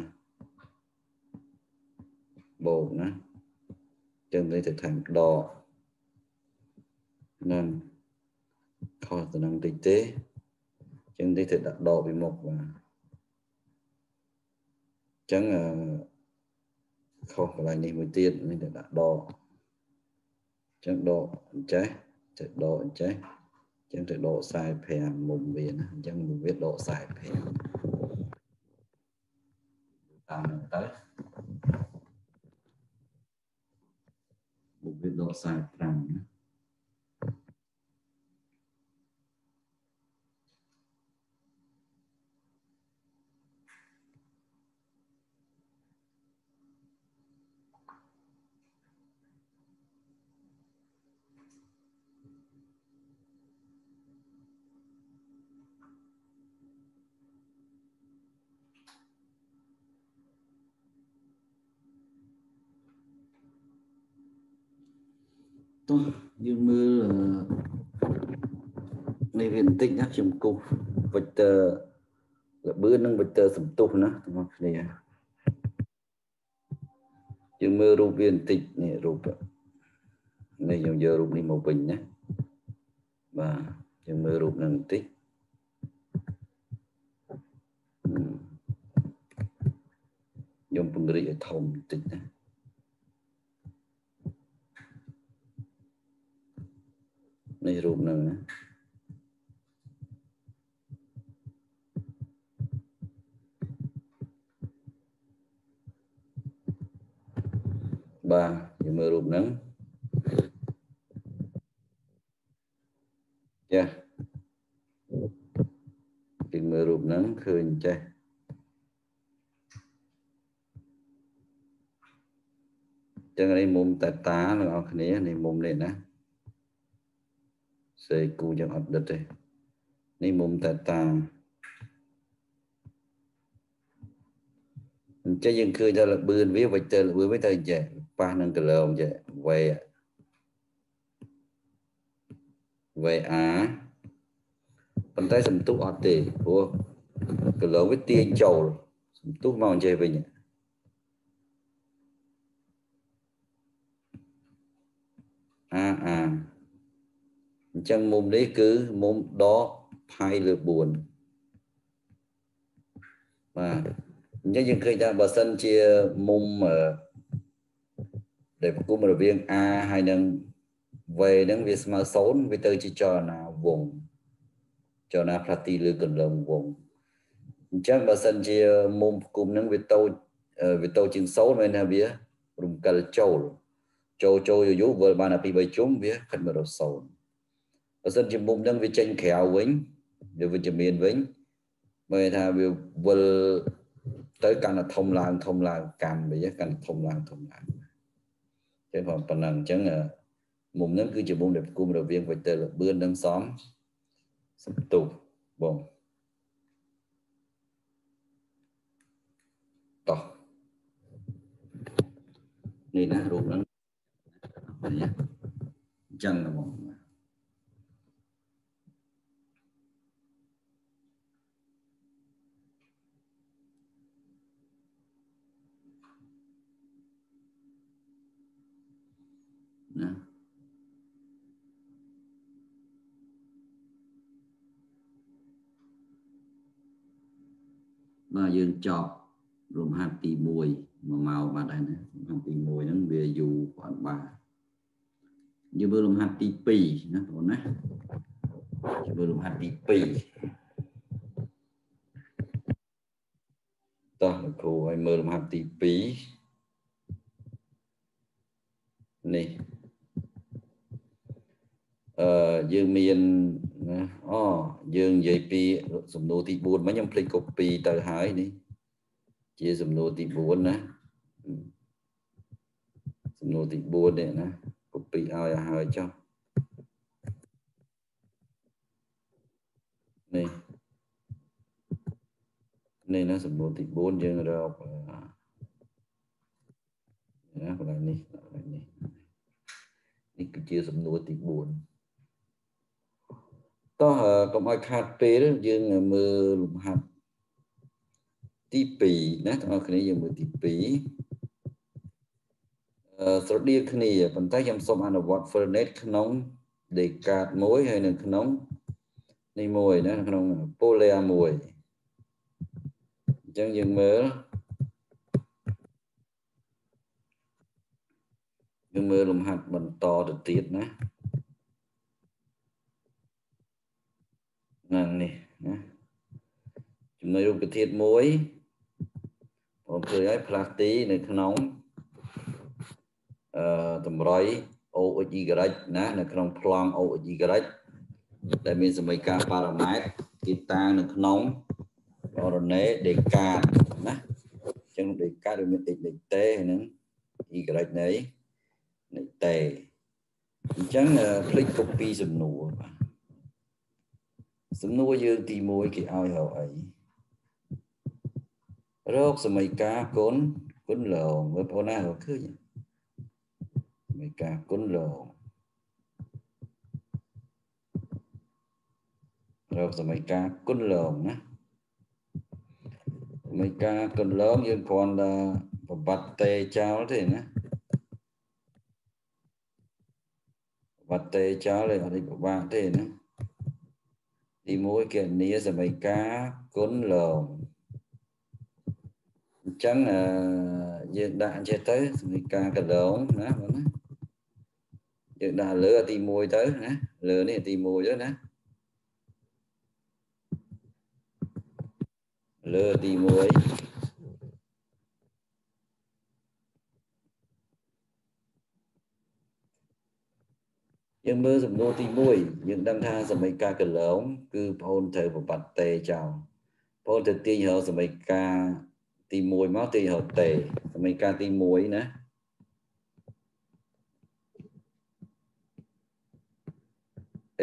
បូកណាចឹងនេះទៅខាងដកនឹងខុសទៅនឹងតិចទេចឹងនេះទៅដាក់ដកពីមុខបាទចឹងអឺ ខុសកន្លែងនេះមួយទៀតមានតែដាក់ដកអញ្ចឹងដកអញ្ចេះចេះដកអញ្ចេះអញ្ចឹងទៅដក45មុំវាណាអញ្ចឹងមួយវាដក45តាមនឹងទៅមួយវាដក45ណា តោះយើងមើលនេះ វាបន្តិចណាខ្ញុំគូស vector ល្បឿននិង vector សន្ទុះណាទាំងអស់គ្នាយើងមើលរូបវាបន្តិចនេះរូបនេះយើងយករូបនេះមកវិញណាបាទយើងមើលរូបនឹងបន្តិចខ្ញុំពង្រីកឲ្យធំបន្តិចណានេះរូបហ្នឹងណា បាទយើងមើលរូបហ្នឹងចាយើងមើលរូបហ្នឹងឃើញចេះចឹងនេះមុំតាតាអ្នកនរគ្នានេះមុំនេះណាសេគូយ៉ាងអត់ដិតទេនេះមុំតាតាអញ្ចឹងយើងឃើញថាលបឿនវាវិចទៅលបឿនវាទៅចេះ ប៉ះនឹងកលងចេះវេវេអាប៉ុន្តែសំទុះអត់ទេព្រោះកលងវាទាញចូលសំទុះមកចេះវិញអាអាអញ្ចឹងមុំនេះគឺមុំដកផាយលើ4បាទអញ្ចឹងយើងឃើញថាបើសិនជាមុំ ដែលប្រគំរវាង A ហើយនឹង V ហ្នឹងវាស្មើ0វាទៅជាចលនាវងចលនាផ្លាទីលើកន្លងវងអញ្ចឹងបើសិនជាមុំប្រគំហ្នឹងវាតូចវាតូចជាង0មានថាវារំកិលចូលចូលចូលយូរវិលបានតែពី3ជុំវាខិតមករក0បើសិនជាមុំហ្នឹងវាចេញក្រៅវិញវាវិជ្ជមានវិញមើលថាវាវិលទៅកាន់តែធំឡើងធំឡើងកម្មវិញកាន់តែធំឡើងធំឡើង ចឹងប៉ុណ្ណឹងអញ្ចឹងមុំហ្នឹងគឺជាមុំដែលគុំរវាងវិទិលបឿននិងសំសំទុះបងតោះនេះណារូបហ្នឹងនេះអញ្ចឹងបងណា បាទយើងចប់រំហាត់ទី1 1ម៉ោងបាទហើយណារំហាត់ទី1ហ្នឹងវាយូរអត់បាទយើងមើលរំហាត់ទី2ណាបងប្អូនណាយើងមើលរំហាត់ទី2តោះលោកគ្រូឲ្យមើលរំហាត់ទី2នេះ អឺយើងមានណាអូយើងនិយាយពីសំណួរទី4មិញខ្ញុំភ្លេច copy ទៅហើយនេះ ជាសំណួរទី4ណាសំណួរទី4នេះណា copy ឲ្យឲ្យហើយចុះនេះនេះណាសំណួរទី4យើងរកណាកន្លែងនេះកន្លែងនេះនេះគឺជាសំណួរទី4 តោះកុំឲ្យខាតពេលយើងមើលលំហាត់ទី2ណាទាំងអស់គ្នាយើងមើលទី2អឺស្រដៀងគ្នាប៉ុន្តែខ្ញុំសូមអនុវត្ត Fernet ក្នុង Descartes មួយហើយនៅក្នុងនេះមួយណាក្នុង Polya មួយអញ្ចឹងយើងមើលយើងមើលលំហាត់បន្តទៅទៀតណា ហ្នឹងនេះណាចំណុចរូបធាតុមួយបងឃើញហើយផ្លាស្ទីនៅក្នុងអឺតម្រុយ OHY ណានៅក្នុងប្លង់ OHY ដែលមានសមីការប៉ារ៉ាម៉ែត្រគេតាំងនៅក្នុងអរណេដេកាតណាអញ្ចឹងដេកាតវាមាន x នៃតេហើយនឹង y នៃនៃតេអញ្ចឹងភ្លេច copy សំណួរបាទ សំណួរយើងទី1គេឲ្យរកអីរោគសមីការគុណគុណលងមើលបងណារកឃើញសមីការគុណលងរោគសមីការគុណលងណាសមីការគុណលងយើងគ្រាន់តែបំបត្តិតេចោលទេណាបំបត្តិតេចោលឯងអត់ពិបាកទេណា ទី1គណនាសមីការគុណលងអញ្ចឹងយើងដាក់អញ្ចេះទៅសមីការកលងណាបងណាយើងដាក់លើទី1ទៅណាលើនេះទី1ទៅណាលើទី1 យើងមើលសំណួរទី1យើងដឹងថាសមីការកលងគឺបងអូនត្រូវប្របាត់តេចោលបងអូនទៅទាញរកសមីការទី1មកទាញរកតេសមីការទី1ណា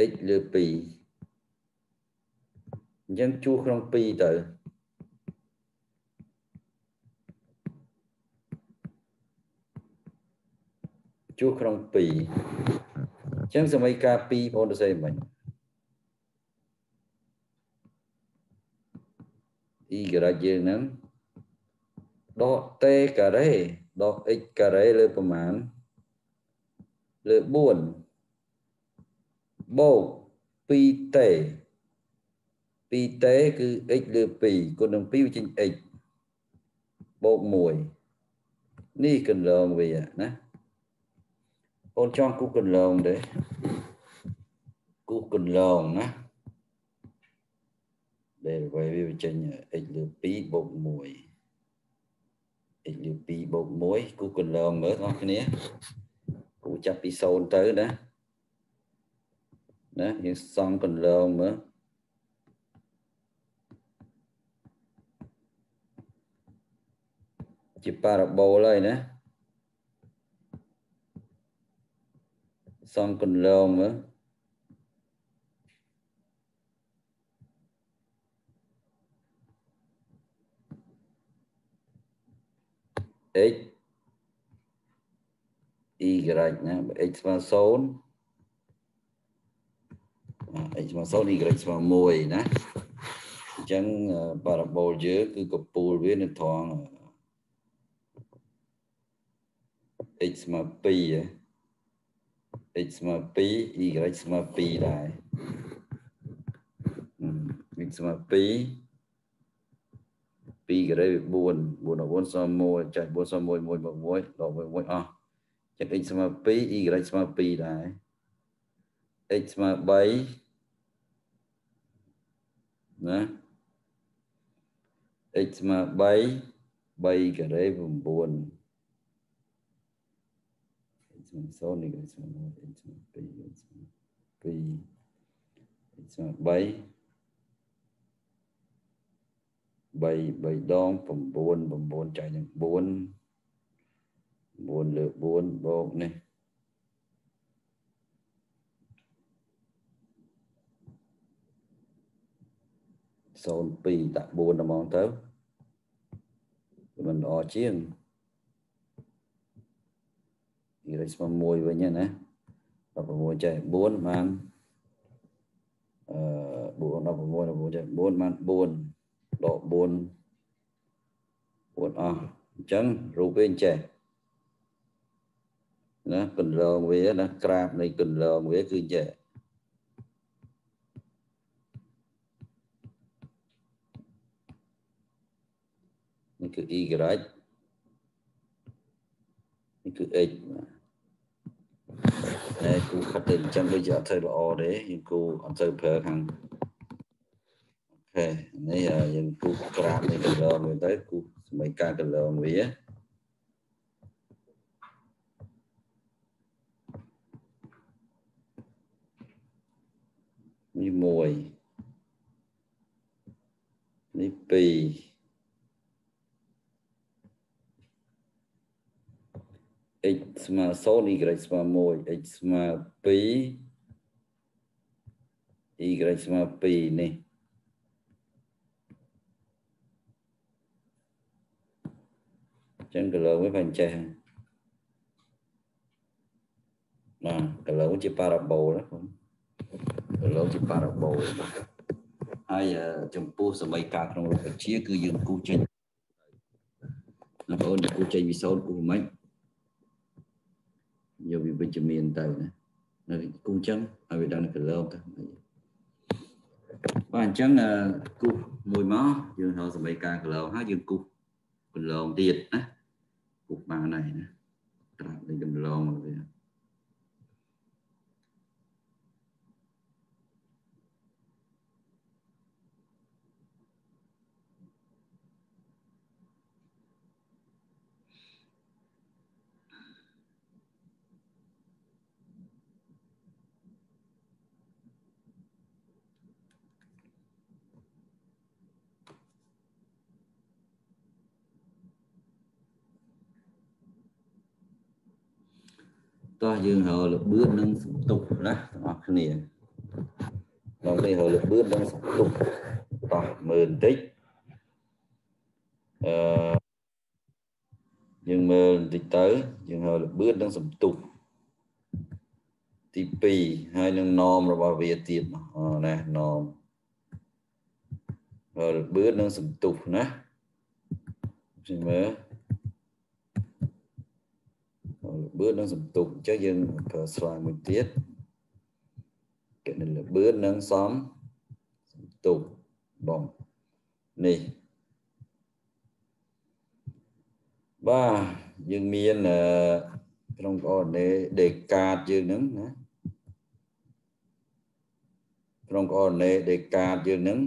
x លើ2អញ្ចឹងជួសក្នុង2ទៅជួសក្នុង2អ ញ្ចឹងសម័យការ2បងទៅសេមិញ y យើងហ្នឹងដក t ការ៉េដក x ការ៉េលើប្រមាណលើ4បូក 2t 2t គឺ x លើ2គុណនឹង2វាចេញ x បូក1នេះកន្លងវាណា អូនចង់គូកន្លងទេគូកន្លងណាដែលវាវាចេញ x លើ2បូក1 x លើ2បូក1គូកន្លងមើលបងប្អូនគ្នាគូចាប់ពី0ទៅណាណាយើងសង់កន្លងមើលជាប៉ារ៉ាបូលហើយណា សង់កន្លងមើល x y ណា x ស្មើ0 x ស្មើ0 y ស្មើ1ណាអញ្ចឹងប៉ារ៉ាបូលយើងគឺកពូលវានៅត្រង់ x ស្មើ2 x ស្មើ2 y ស្មើ2ដែរ x ស្មើ2 2ការ៉េវា4 4 4ស្មើ1ចែក4ស្មើ1 1មក1ដក1អស់ចឹង x ស្មើ2 y ស្មើ2ដែរ x ស្មើ3ណា x ស្មើ3 3ការ៉េ9 x ស្មើ0នេះ x ស្មើ1 x ស្មើ2 x ស្មើ2 x ស្មើ3 3 3ដង9 9ចែកនឹង4 9លើ4បូកនេះ02ដាក់4ហ្មងទៅមិនល្អជាង និយាយស្មើ1វិញណា16ចែក4បានអឺ4 16 16ចែក4បាន4ដក4 4អស់អញ្ចឹងរូបវាចេះណាកន្លងវាណាក្រាបនៃកន្លងវាគឺចេះនេះគឺ y នេះគឺ x បាទ តែគូខិតទៅអញ្ចឹងដូចជាអត់ទៅល្អទេយើងគូអត់ទៅប្រើខាងអូខេនេះយើងគូក្រាបនេះកន្លងវាទៅគូសម្រាប់ការកន្លងវានេះ1នេះ2 x ស្មើ0 y ស្មើ1 x ស្មើ2 y ស្មើ2នេះចឹងកន្លងវាបញ្ចេះបាទកន្លងជាប៉ារ៉ាបូលណាបងកន្លងជាប៉ារ៉ាបូលហើយចំពោះសម័យកាលក្នុងលោកវិជាគឺយើងគូចេញបងប្អូនគូចេញវិសោធគូមិន យកវាវិជ្ជមានទៅណានៅគូអញ្ចឹងឲ្យវាដឹងកន្លងទៅបាទអញ្ចឹងគូមួយមកយើងហៅសម័យកាលកន្លងហើយយើងគូកន្លងទៀតណាគូបានហើយណាត្រាប់នឹងកន្លងមកវា យើងរកលបឿននិងសន្ទុកណាទាំងអស់គ្នាដល់នេះរកលបឿននិងសន្ទុកតោះមើលបន្តិចអឺយើងមើលបន្តិចទៅយើងរកលបឿននិងសន្ទុកទី2ហើយនឹង norm របស់វាទៀតអូណា norm រកលបឿននិងសន្ទុកណាខ្ញុំមើល ល្បឿននិងសន្ទុកអញ្ចឹងយើងប្រើស្លាយមួយទៀតគណិតល្បឿននិងសំសន្ទុកបងនេះបាទយើងមានក្នុងអនេដេកាតយើងហ្នឹងណាក្នុងអនេដេកាតយើងហ្នឹង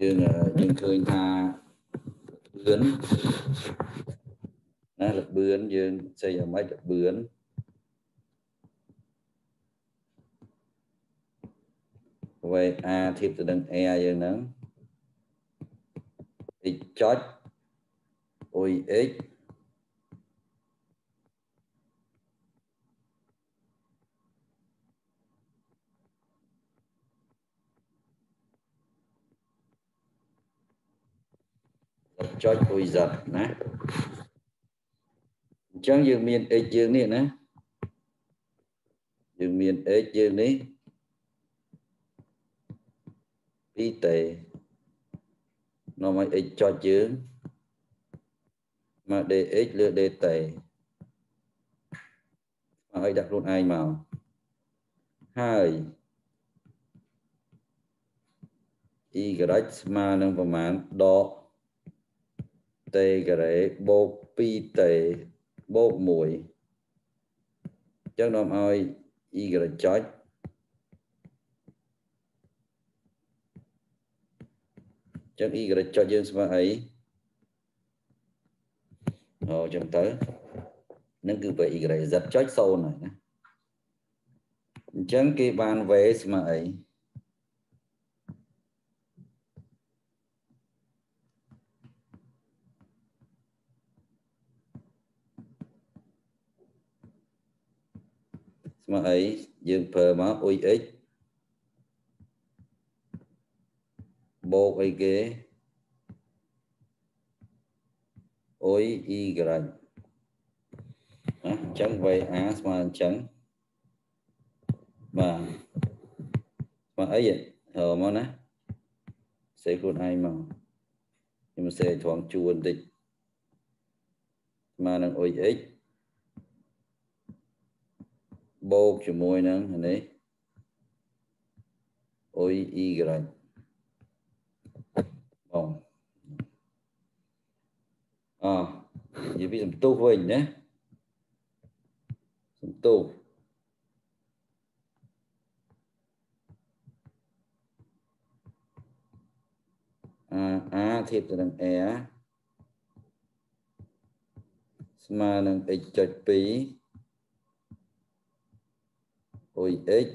យើងយើងឃើញថាលឿន ណាលបឿនយើងស្អីយ៉ាងម៉េចលបឿនវេ a ធៀបទៅនឹង a យើងហ្នឹង x ចុច y x ចុច y z ណា អញ្ចឹងយើងមាន x យើងនេះណាយើងមាន x យើងនេះ2តេនាំឲ្យ x ចុចយើងមក dx លើ d តេមកឲ្យដាក់ខ្លួនឯងមកហើយ y ស្មើនឹងប្រមាណដកតេការ៉េបូក2តេ បូក1អញ្ចឹងនាំឲ្យ y ចុចចឹង y ចុចយើងស្មើអីអូចឹងទៅនឹងគឺបើ y z ចុច0ហើយណាអញ្ចឹងគេបាន v ស្មើអី ស្មើអីយើងប្រើមកអ៊ុយ x បូកអីគេអ៊ុយ y ណាអញ្ចឹង va ស្មើអញ្ចឹងបាទស្មើអីហៅមកណាសេខ្លួនឯងមកខ្ញុំសេត្រង់ជួនបន្តិចស្មើនឹងអ៊ុយ x បូកជាមួយនឹងនេះអ៊ុយ y បងអនិយាយពីសំទុះវិញណាសំទុះអា a ធៀបទៅនឹង a ស្មើនឹង x.2 អ៊ុយ x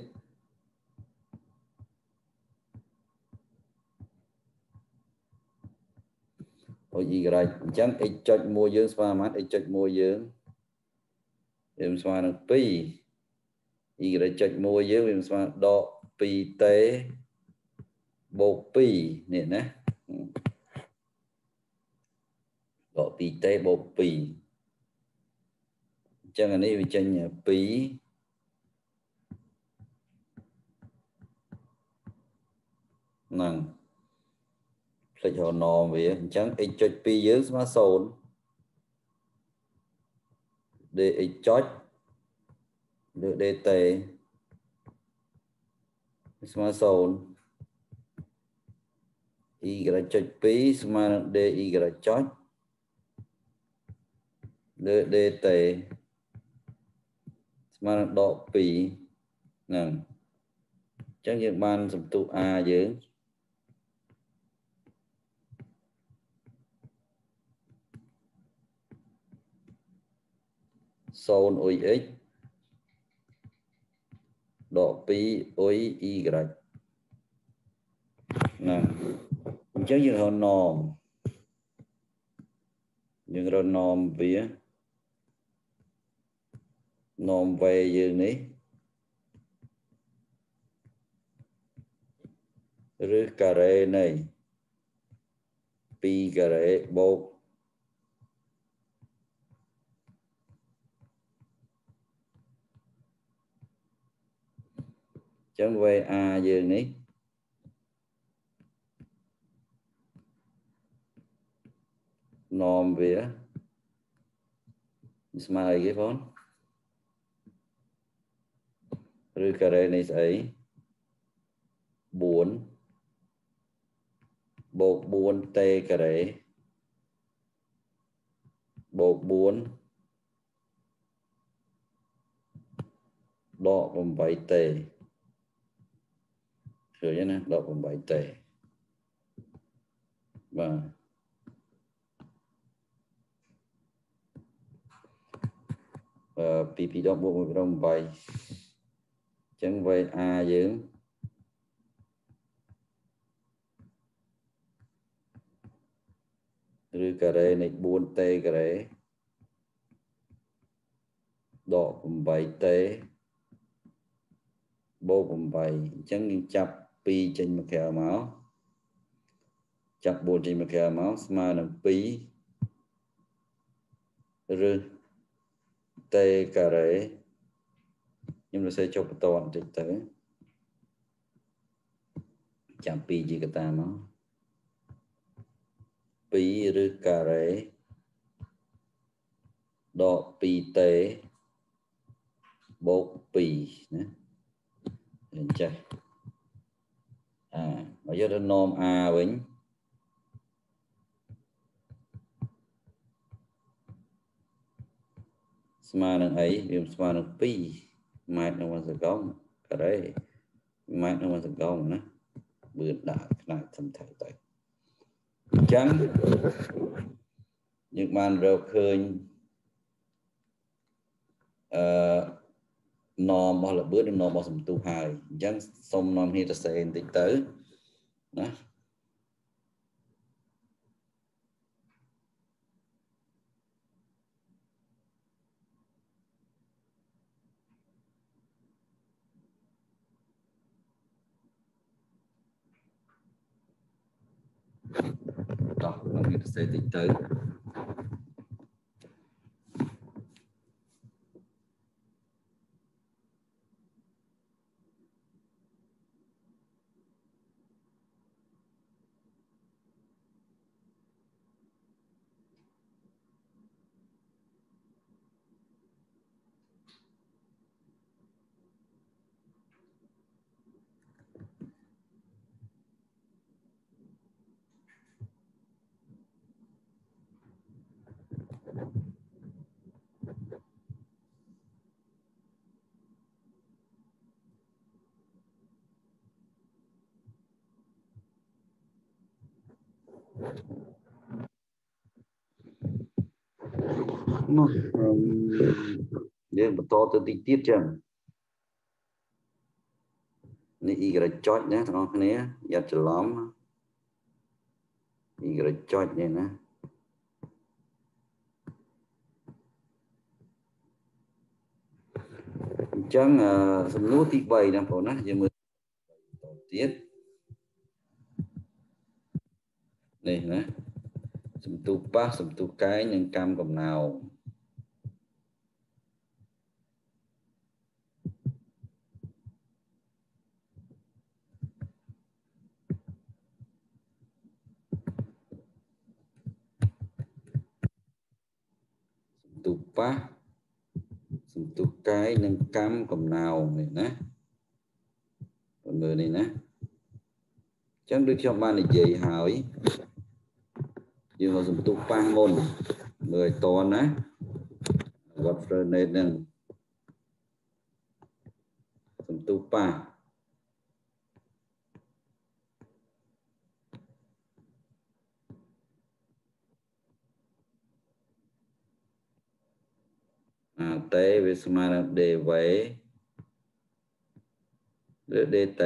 អ៊ុយ y អញ្ចឹង x ចុច1យើងស្មើប៉ុន្មាន x ចុច1យើងយើងស្មើនឹង2 y ចុច1យើងវាស្មើដក 2t បូក2នេះណាដក 2t បូក2អញ្ចឹងអានេះវាចេញ2 ហ្នឹងផ្លេចរណមវាអញ្ចឹង x ចុច2យើងស្មើ0 dx ចុចលើ dt ស្មើ0 y ចុច2ស្មើនឹង dy ចុចលើ dt ស្មើនឹងដក2ហ្នឹងអញ្ចឹងយើងបានសន្ទុះ a យើង 0អ៊ុយ x ដក2អ៊ុយ y ណាអញ្ចឹងយើងរកនំយើងរកនំវានំវេយើងនេះឬការ៉េនៃ2ការ៉េបូក ចឹង VA យើងនេះនាំវាស្មើអីគេបងឬការ៉េនៃស្អី4បូក4តេការ៉េបូក4ដក8តេ ឃើញណា18តេបាទអឺពី2ដកបូក1 8អញ្ចឹង VA យើងឬការ៉េនៃ 4t ការ៉េដក 8t បូក8អញ្ចឹងយើងចាប់ 2ចេញមកក្រៅមកចាប់4ចេញមកក្រៅមកស្មើនឹង2ឬតេការ៉េខ្ញុំនឹងសេចុះបន្តបន្តិចទៅចាំ2ជាកតាមក2ឬការ៉េដក 2t បូក2ណាអញ្ចឹង អាបើយកទៅនំ a វិញស្មើនឹងអីវាស្មើនឹង2ម៉ែត្រនៅ1សកុំការ៉េម៉ែត្រនៅ1សកុំណាបឿនដាក់ខ្នាតសំថៃទៅអញ្ចឹងយើងបានរកឃើញអឺ នំរបស់ល្បឿននិងនំរបស់សំទុះហើយអញ្ចឹងសូមនាំគ្នាទៅសេបន្តិចទៅណាតោះនាំគ្នាទៅសេតិចទៅ នោះយើងបន្តទៅទីទៀតចឹងនេះ y ចុចណាទាំងអស់គ្នាយ៉ាត់ច្រឡំ y ចុចនេះណាអញ្ចឹងសំណួរទី3ណាបងណាយើងមើលទៀតនេះណាសំទុះប៉ះសំទុះកែងនិងកម្មកំណោង ប៉ះសន្ទុះកាយនិងកម្មកំណោងនេះណាមើលនេះណាចឹងដូចខ្ញុំបាននិយាយហើយយើងមកសន្ទុះប៉ះមុនមើលឲ្យតណាវត្ត Fernate នឹងសន្ទុះប៉ះអា តេវាស្មើនឹង dv ឬ dt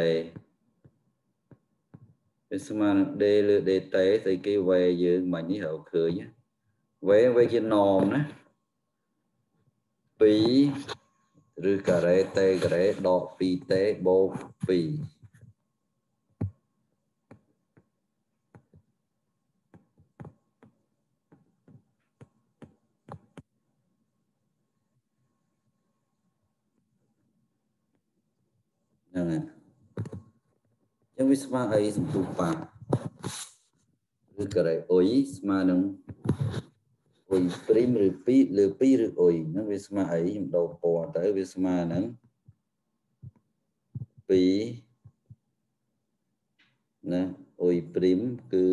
វាស្មើនឹង d ឬ dt ស្អីគេ v យើងមិញនេះរកឃើញ v វាជា norm ណា2ឬការ៉េ t ការ៉េដក 2t បូក2ហ្នឹងហើយអញ្ចឹងវា ស្មើអីសន្ទុះប៉ាឬការ៉េអុយស្មើនឹងអុយព្រីមឬ2លើ2ឬអុយហ្នឹងវាស្មើអីខ្ញុំដូរពណ៌ទៅវាស្មើនឹង2ណាអុយព្រីមគឺ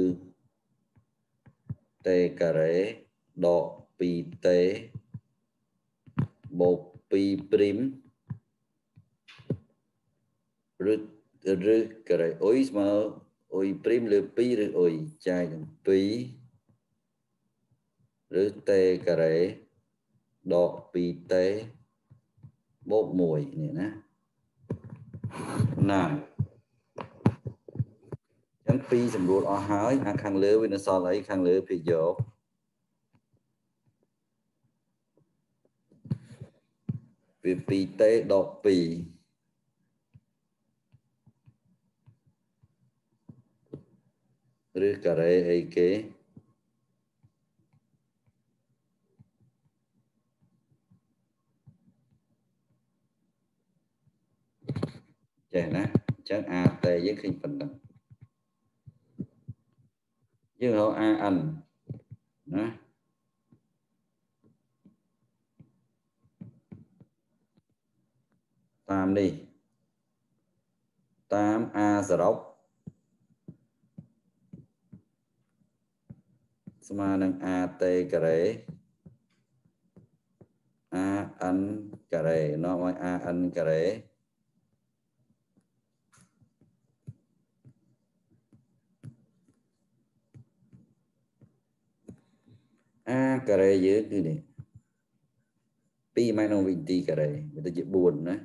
តេការ៉េដក 2t បូក2ព្រីមឬ ឬការ៉េអុយស្មើអុយព្រីមលើ2ឬអុយចែកនឹង2ឬតេការ៉េដក 2t បូក1នេះណាណាចឹង2សម្រួលអស់ហើយអាខាងលើវានៅសល់អីខាងលើភាគយកវា 2t ដក2 ឬការ៉េអីគេចេះណាអញ្ចឹង a តេយើងឃើញប៉ុណ្ណឹងយើងរក an ណាតាមនេះតាម a សរុប ស្មើនឹង AT ការ៉េ AN ការ៉េនាំឲ្យ AN ការ៉េអាការ៉េយើងគឺនេះ2ម៉ែត្រក្នុងវិនាទីការ៉េវាទៅជា4ណា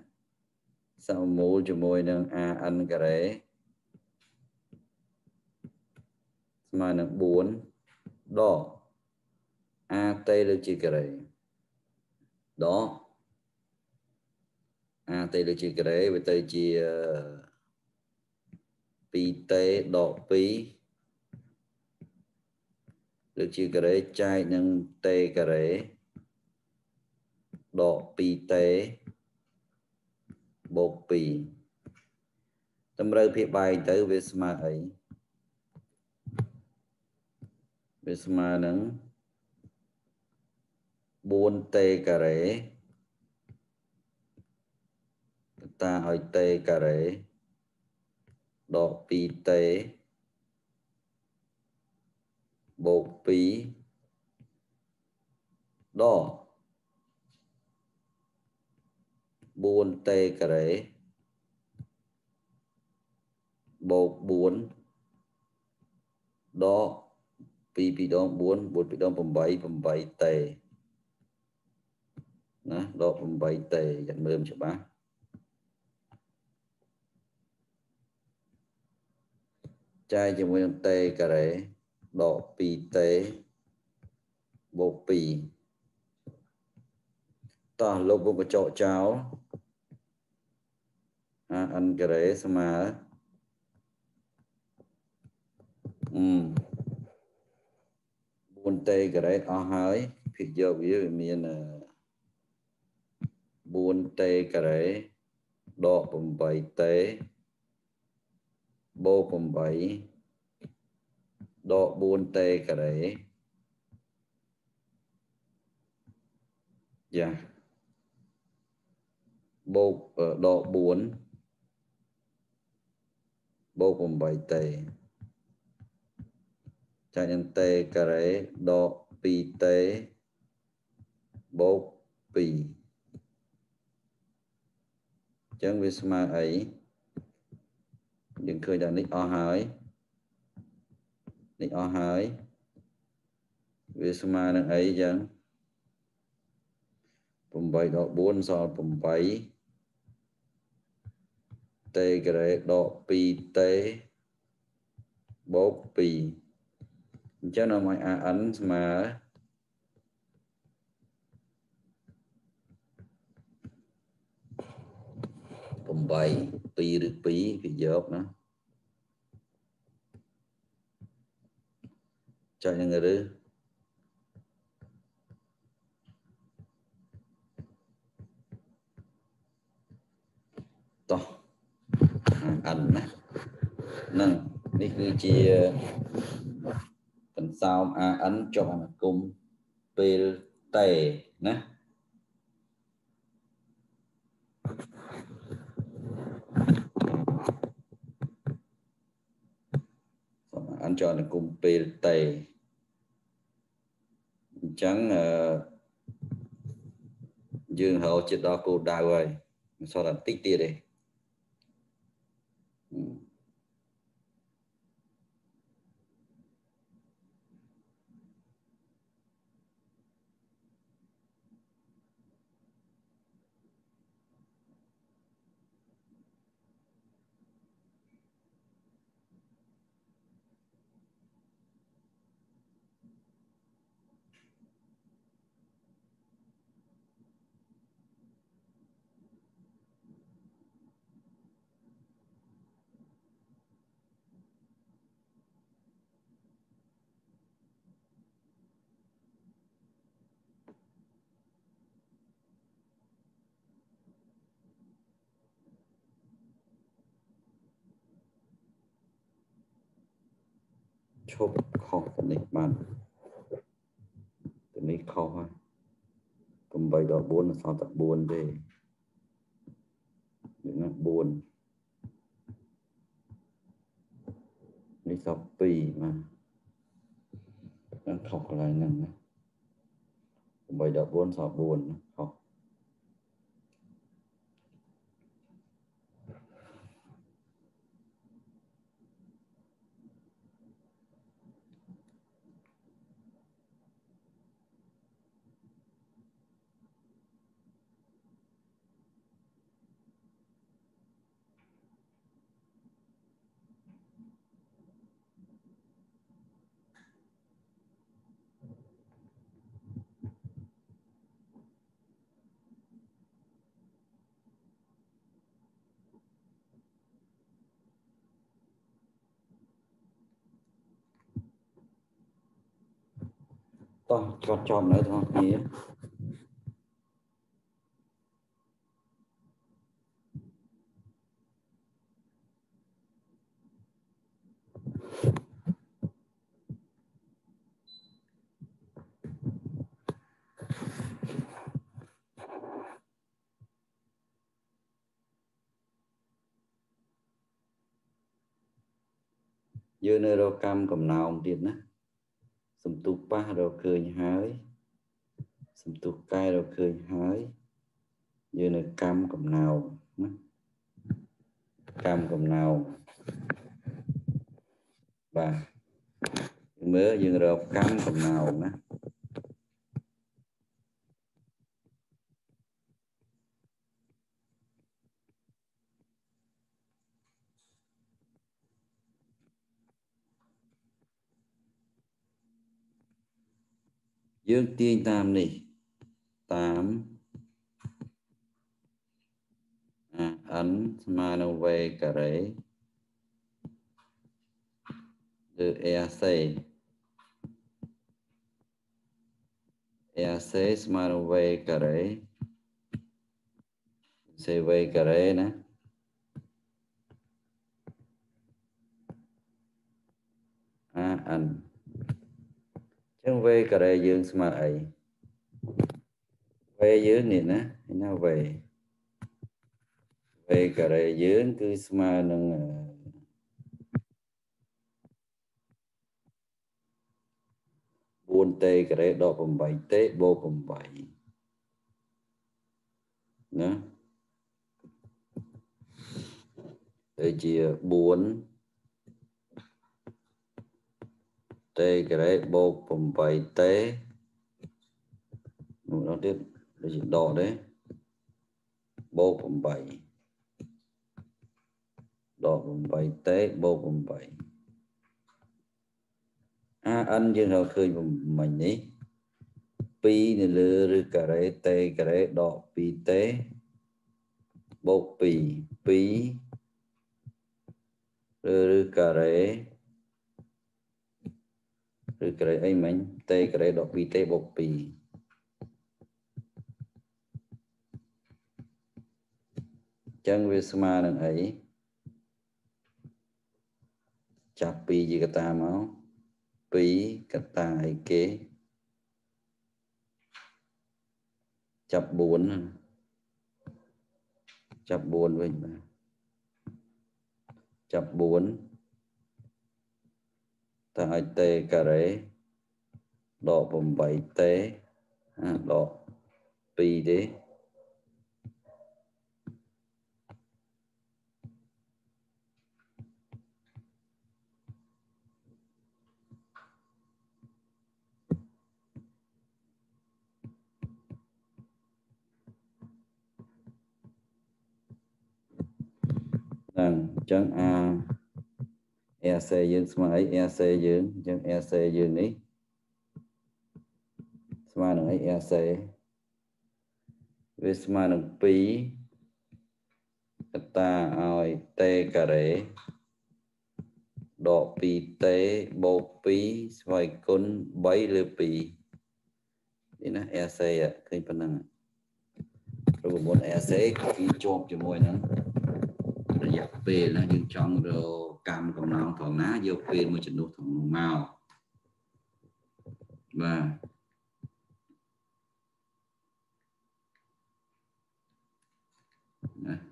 សមមូលជាមួយនឹង AN ការ៉េស្មើនឹង4 ដក at លើជាការ៉េដក at លើជាការ៉េវាទៅជា 2t ដក2លើជាការ៉េចែកនឹង t ការ៉េដក 2t បូក2តម្រូវភាពបែកទៅវាស្មើអី វាស្មើនឹង 4t ការ៉េតាឲ្យ t ការ៉េដក 2t បូក2ដក 4t ការ៉េបូក4ដក 2ពីរដង4 4ពីរដង8 8តេណាដក8តេយ៉ាងមើលច្បាស់ចាយជាមួយនឹងតេការ៉េដក2តេបូក2តោះលោកវងកញ្ចក់ចោលអា n ការ៉េស្មើអឺ 4តេការ៉េតអស់ហើយភាគយកវាវាមាន4តេការ៉េដក8តេបូក8ដក4តេការ៉េយ៉ាបូកដក4បូក8តេ ចាញ់នឹងតេការ៉េដក2តេបូក2អញ្ចឹងវាស្មើអីយើងឃើញថានេះអស់ហើយនេះអស់ហើយវាស្មើនឹងអីចឹង8ដក4សល់8តេក្រេដក 2t បូក2 អញ្ចឹងនាំឲ្យ an ស្មើ8 2ឬ2វាយកណាចុចនឹងឬតោះអិនណាហ្នឹងនេះគឺជា កន្សោម AN ចុះអនុគមពេលតេណាសូមអានចុះអនុគមពេលតេអញ្ចឹងអឺយើងរកចិត្តដល់គោលដៅហើយមិនសល់តែបន្តិចទៀតទេ ឈប់ខុសទៅនេះបានទៅនេះខុសហើយកុំ3ដល់4សល់តែ4ទេនេះណា4នេះសល់2បាទខុសកន្លែងហ្នឹងណា8ដល់4សល់4ខុស តោះចត់ចំនៅទាំងគ្នាយើងនៅរកកម្មកំណោមទៀតណា សំទុះប៉ះរកឃើញហើយសំទុះកែរកឃើញហើយយើងនៅកម្មកំណោមណាកម្មកំណោមបាទមើលយើងរកកម្មកំណោមណា យើងទាញតាមនេះតាមអា n ស្មើនឹង v ការ៉េឬ AC AC ស្មើនឹង v ការ៉េ CV ការ៉េណាអា n ចឹង v ការ៉េយើងស្មើអីវេយើងនេះណាឯណាវេវេការ៉េយើងគឺស្មើនឹង4តេការ៉េដក8តេបូក8ណាដូចជា4 តេការ៉េបូក8តេនោះដល់ទៀតដូចជាដកទេបូក8ដក8តេបូក8 AN យើងរកឃើញមិញនេះ2នៅលើឬការ៉េតេការ៉េដក2តេបូក2 2ឬឬការ៉េ ឬការ៉េអីមិញតេការ៉េដក2តេបូក2ចឹងវាស្មើនឹងអីចាប់2ជាកតាមក2កតាអីគេចាប់4ចាប់4វិញបាទចាប់4 តើឲ្យតេការ៉េដក8តេអាដក2ទេហ្នឹងអញ្ចឹងអា RC យើងស្មើអី RC យើងអញ្ចឹង RC យើងនេះស្មើនឹងអី RC វាស្មើនឹង2កតាឲ្យតេការ៉េដក 2t បូក2ស្វ័យគុណ3លើ2នេះណា RC ឃើញប៉ុណ្ណឹងរូបមន្ត RC គឺជាប់ជាមួយហ្នឹងរយៈពេលណាយើងចង់រក កម្មកំណងត្រង់ណាយកពេលមួយចំនួនត្រង់នោះមកបាទណា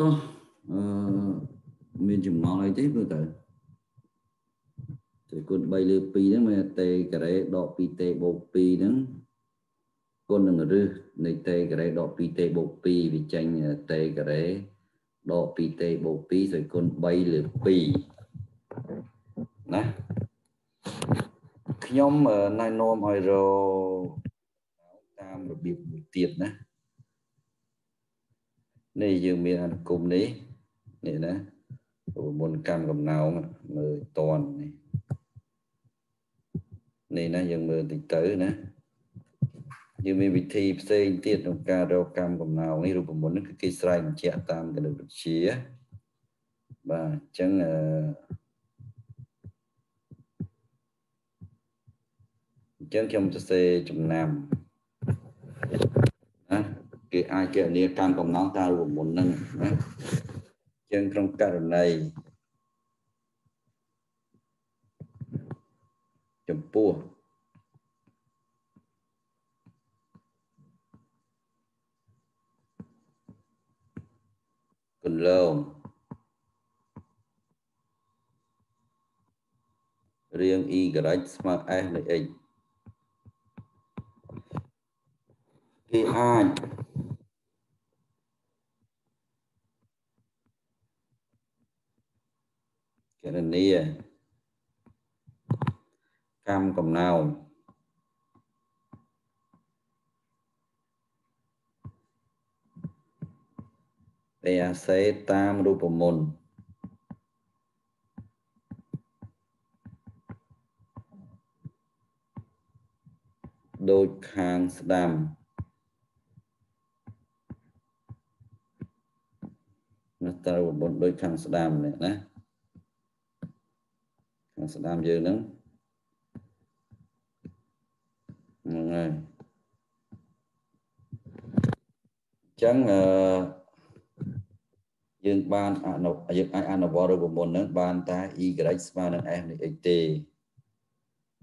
តោះអឺមានចំណងអីទេមើលទៅទៅគុណ3លើ2ហ្នឹងមានតេការ៉េដក2តេបូក2ហ្នឹងគុណនឹងរឹសនៃតេការ៉េដក2តេបូក2វាចេញតេការ៉េដក2តេបូក2ស្អីគុណ3លើ2ណាខ្ញុំណែនាំឲ្យរតាមរបៀបមួយទៀតណា នេះយើងមានអនុគមនេះនេះណាមុនកម្មកំណោងមើលតននេះនេះណាយើងមើលតិចទៅណាយើងមានវិធីផ្សេងទៀតក្នុងការរកកម្មកំណោងនេះរូបមន្តនេះគឺគេស្រែកបញ្ជាក់តាមគណិតវិទ្យាបាទអញ្ចឹងអឺអញ្ចឹងខ្ញុំសរសេរចំណាំ គេអាចគណនាកម្មកំណងតាមរូបមន្តហ្នឹងណាជាងក្នុងករណីចំពោះគន្លងរៀង y ស្មើ s នៃ x គេអាច គណនាកម្មកំណោង ARC តាមរូបមន្តដូចខាងស្ដាំណាតើរូបមន្តដូចខាងស្ដាំនេះណា ខាងស្ដាំយើងហ្នឹងហ្នឹងហើយចឹងអឺយើងបានអនុយើងអាចអនុវត្តរូបមន្តហ្នឹងបានតែ y ស្មើនឹង f នៃ x ទេ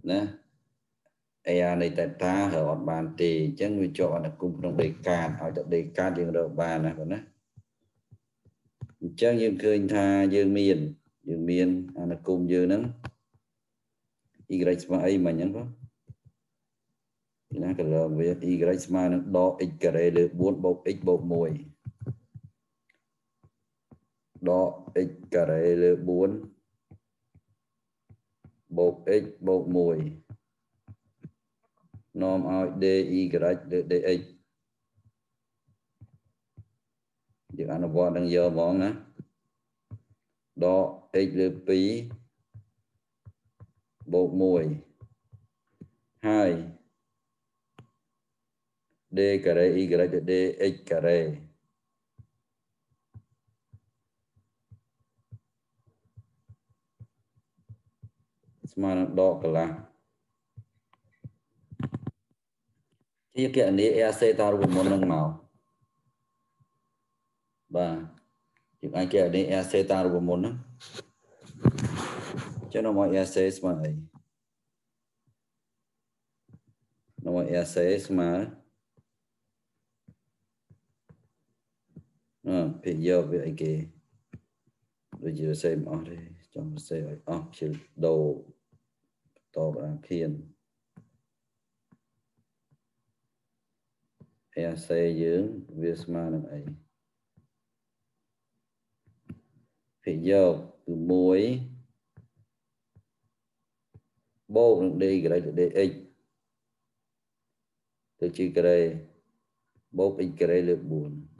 ណា AR នៃ theta រកអត់បានទេអញ្ចឹងវាជាប់អនុគមក្នុងដេកាតឲ្យទៅដេកាតយើងរកបានណាបងណាអញ្ចឹងយើងឃើញថាយើងមាន យើងមានអនុគមយើងហ្នឹង y ស្មើអីមិញហ្នឹងបងណាក៏លើវា y ស្មើនឹងដក x ការ៉េលើ4បូក x បូក1ដក x ការ៉េលើ4បូក x បូក1នាំឲ្យ dy លើ dx យើងអនុវត្តនឹងយកហ្មងណាដក x លើ2 បូក1ហើយ d ការ៉េ y ទៅ dx ការ៉េស្មើនឹងដកកន្លះជាគណនី AC តារូបមន្តនឹងមកបាទយើងអាចគណនី AC តារូបមន្តហ្នឹង ចឹងមក AC ស្មើអីនៅ AC ស្មើអឺពីយកវាអីគេដូចជាសេមិនអស់ទេចង់សេឲ្យអស់ជាដូរតបអាគៀន AC យើងវាស្មើនឹងអីពីយកគឺ1 បូកនឹង d ក្រេទៅ dx ទៅជាក្រេបូក x ក្រេលើ4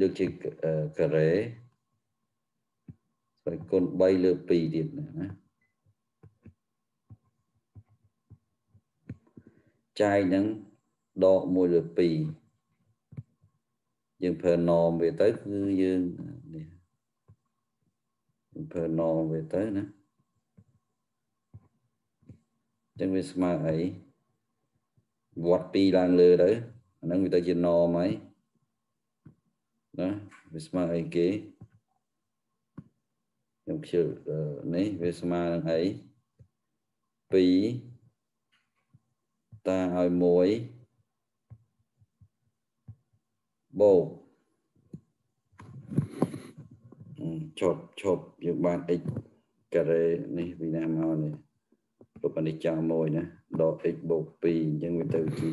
យកជាការ៉េស្វ័យគុណ3លើ2ទៀតណា ចាយនឹងដក1លើ2យើងប្រើ norm វាទៅគឺយើងនេះយើងប្រើ norm វាទៅណាចឹងវាស្មើអីវត្ត2ឡើងលើទៅអាហ្នឹងវាទៅជា norm ហើយណាវាស្មើអីគេខ្ញុំខ្ជិលនេះវាស្មើនឹងអី2 តាឲ្យ1បូកឈប់ឈប់យើងបាន x ការ៉េនេះពីណាមកនេះរូបនិច្ចាមួយណាដក x បូក2អញ្ចឹងវាទៅជា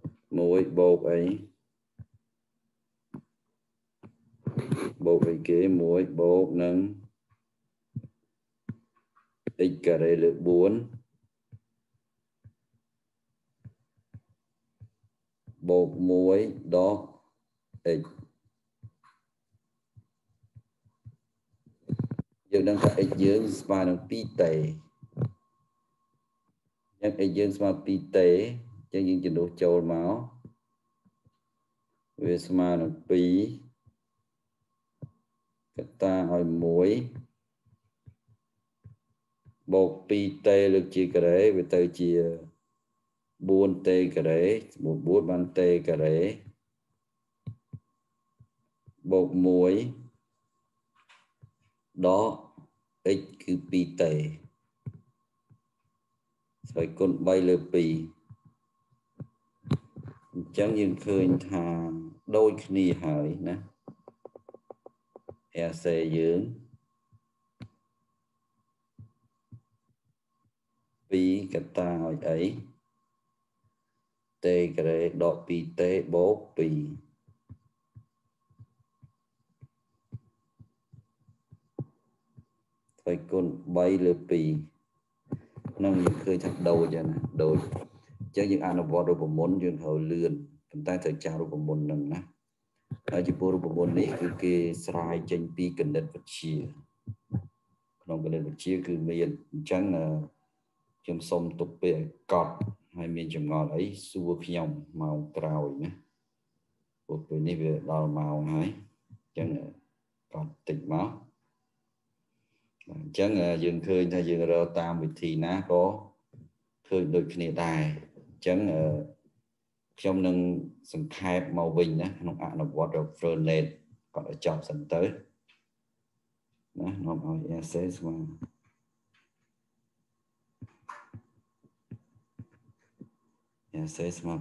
1បូកអីបូកអីគេ1បូកនឹង x ការ៉េលើ4 បូក1ដក x យើងដឹងថា x យើងស្មើនឹង2តេអញ្ចឹង x យើងស្មើ2តេអញ្ចឹងយើងជំនួសចូលមកវាស្មើនឹង2កតាឲ្យ1បូក 2t លើកជាការ៉េវាទៅជា 4t ការ៉េ4បាន t ការ៉េបូក1ដក x គឺ 2t ស្វ័យគុណ3លើ2អញ្ចឹងយើងឃើញថាដូចគ្នាហើយណា AC យើង2កតាឲ្យអី តេក្រេដក 2t បូក2ថ្មីគុណ3លើ2ហ្នឹងយើងឃើញថាដូចចឹងណាដូចអញ្ចឹងយើងអនុវត្តរូបមន្តយើងត្រូវលឿនប៉ុន្តែត្រូវចាស់រូបមន្តហ្នឹងណាហើយចំពោះរូបមន្តនេះគឺគេស្រាយចេញពីគណិតវិទ្យាក្នុងគណិតវិទ្យាគឺមានអញ្ចឹងខ្ញុំសូមទុកពេលឲ្យកត់ ហើយមានចម្ងល់អីសួរខ្ញុំម៉ោងក្រោយណាព្រោះពេលនេះវាដល់ម៉ោងហើយអញ្ចឹងកត់តិចមកអញ្ចឹងយើងឃើញថាយើងរកតាមវិធីណាក៏ឃើញដូចគ្នាដែរអញ្ចឹងខ្ញុំនឹងសង្ខេបមកវិញណាក្នុងអនុវត្ត Fernet គាត់ឲ្យចប់សិនទៅណានាំឲ្យ essay ស្មើ យ៉ាសេស្មើ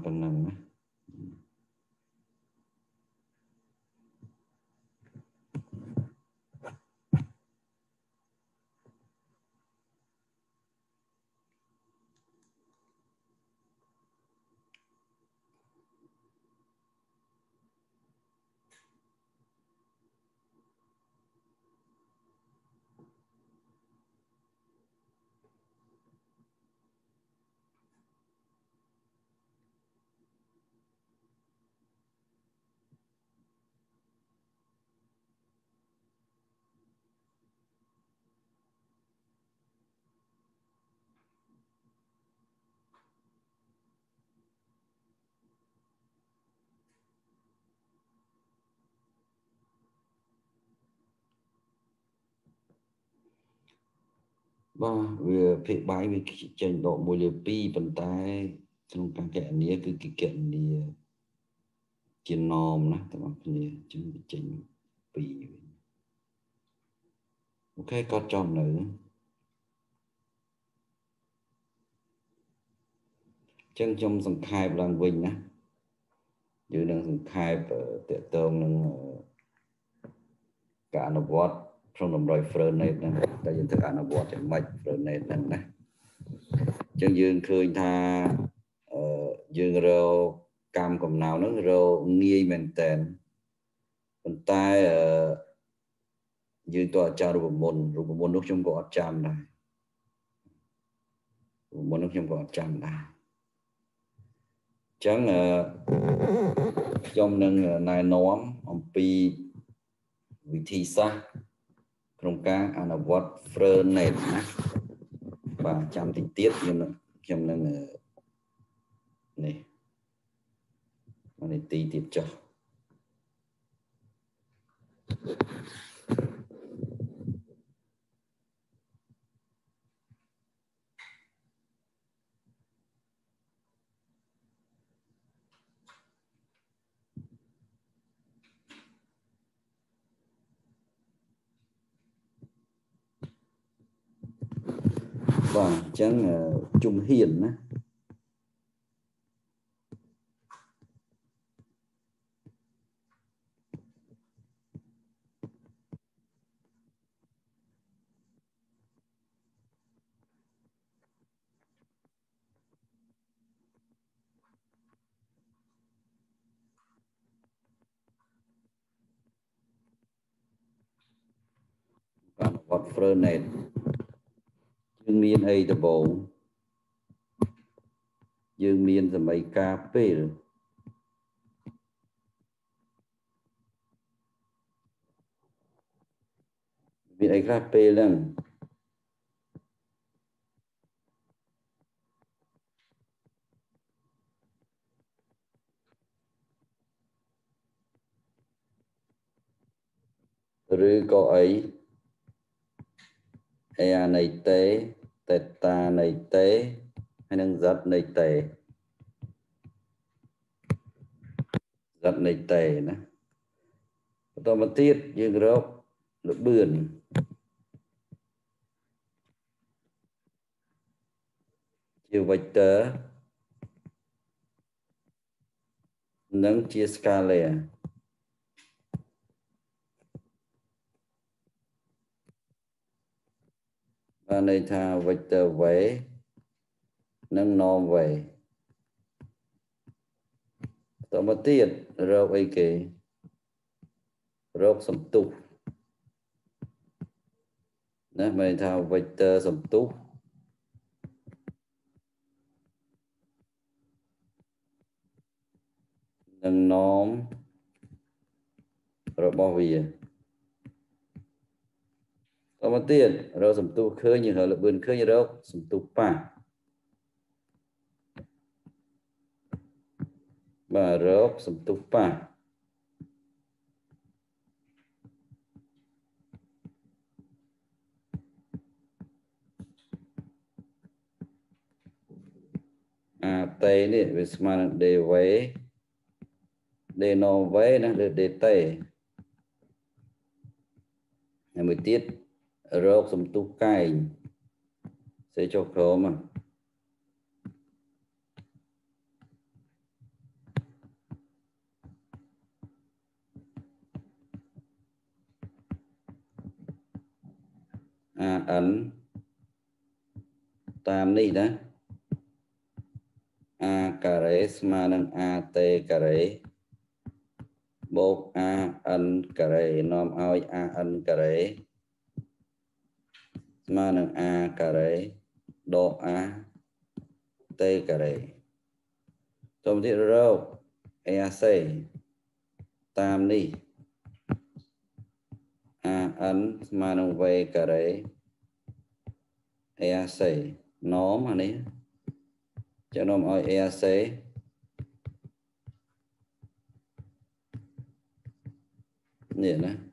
ប៉ុណ្ណឹងណាបាទវាភាគបាយវាចេញដក1លើ2ប៉ុន្តែ ក្នុងការកណនីគឺគេកណនីជាណមណាទាំងអស់គ្នាអញ្ចឹងវាចេញ2វិញអូខេគាត់ចំនៅអញ្ចឹងខ្ញុំសង្ខេបឡើងវិញណាយើងនឹងសង្ខេបតកតងនឹងការអនុវត្តក្នុងតម្រុយ Fernet ហ្នឹង ដែលយើងធ្វើអនុវត្តយ៉ាងម៉េច Fernet ហ្នឹងណាអញ្ចឹងយើងឃើញថាអឺយើងរកកម្មកំណៅហ្នឹងរកងាយមែនតើប៉ុន្តែអឺយើងទៅអាចារ្យរូបមន្តរូបមន្តនោះខ្ញុំក៏អត់ចាំដែររូបមន្តនោះខ្ញុំក៏អត់ចាំដែរចឹងខ្ញុំនឹងណែនាំអំពីវិធីសាស្ត្រ ក្នុងការអនុវត្ត Fernet ណាបាទចាំតិចទៀតខ្ញុំខ្ញុំនឹងនេះមកនីតិទៀតចុះ បាទអញ្ចឹងជំហានណាបាទវត្ត Fernet យើងមានអីដំបូងយើងមានសម័យកាលពេលមានអីខ្លះពេលហ្នឹងឬក៏អីអេអានៃតេ តេតានៃតេហើយនឹងសិតនៃតេសិតនៃតេណាបន្តមកទៀតយើងរកលបឿនជា vector និងជា scalar បានន័យថា vector v និង norm v តមកទៀតរកអីគេរកសន្ទុះណាមានថា vector សំទុះនឹង norm របស់វាត មកទៀតរកសំទុះឃើញយើងរកលបឿនឃើញរកសំទុះប៉ះបាទរកសំទុះប៉ះអាតេនេះវាស្មើនឹង dv d nov ណាឬ dt ហើយមួយទៀត រោគសំទុះកែងសេចុះក្រមអាអិនតាមនេះណាអាការ៉េស្មើនឹងអាតេការ៉េបូក AN ការ៉េនាំឲ្យ AN ការ៉េ ស្មើនឹង A ការ៉េដក A តេការ៉េសូមទៀតរក AC តាមនេះ AN ស្មើនឹង V ការ៉េ AC នាំអានេះចាំនាំឲ្យ AC នេះណា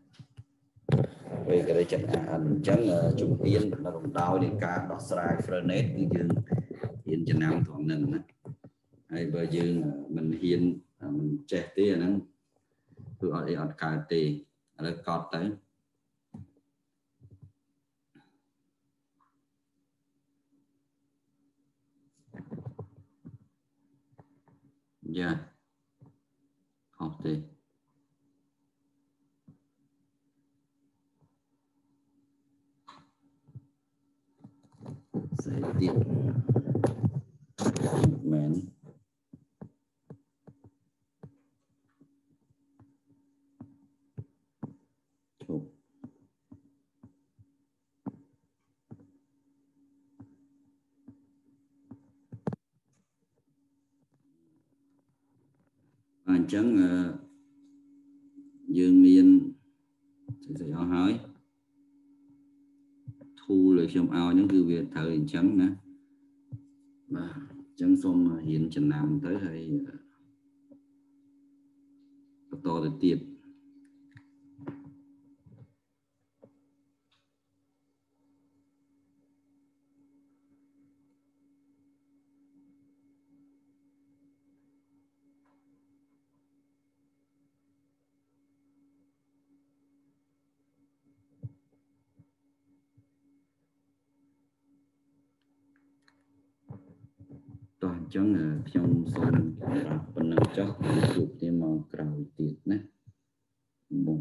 ពេលគេចាត់អានអញ្ចឹងជំហានរំដោយនៃការដោះស្រាយ Frenet គឺយើងហ៊ានចំណាំត្រង់ហ្នឹងណាហើយបើយើងមិនហ៊ានមិនចេះទេអាហ្នឹងគឺអត់អីអត់កើតទេឥឡូវកត់ទៅយ៉ាខុសទេ ស្អីទៀតមែនជប់អញ្ចឹ ងយើងមានស្អីអស់ហើយ tool ដែលខ្ញុំឲ្យហ្នឹងគឺវាត្រូវអញ្ចឹងណាបាទអញ្ចឹងសូមរៀនចំណាំទៅហើយបន្តទៅទៀតអញ្ចឹងខ្ញុំសូមប្រាប់ប៉ុណ្ណឹងចុះជួបគ្នាមកក្រោយទៀតណាបង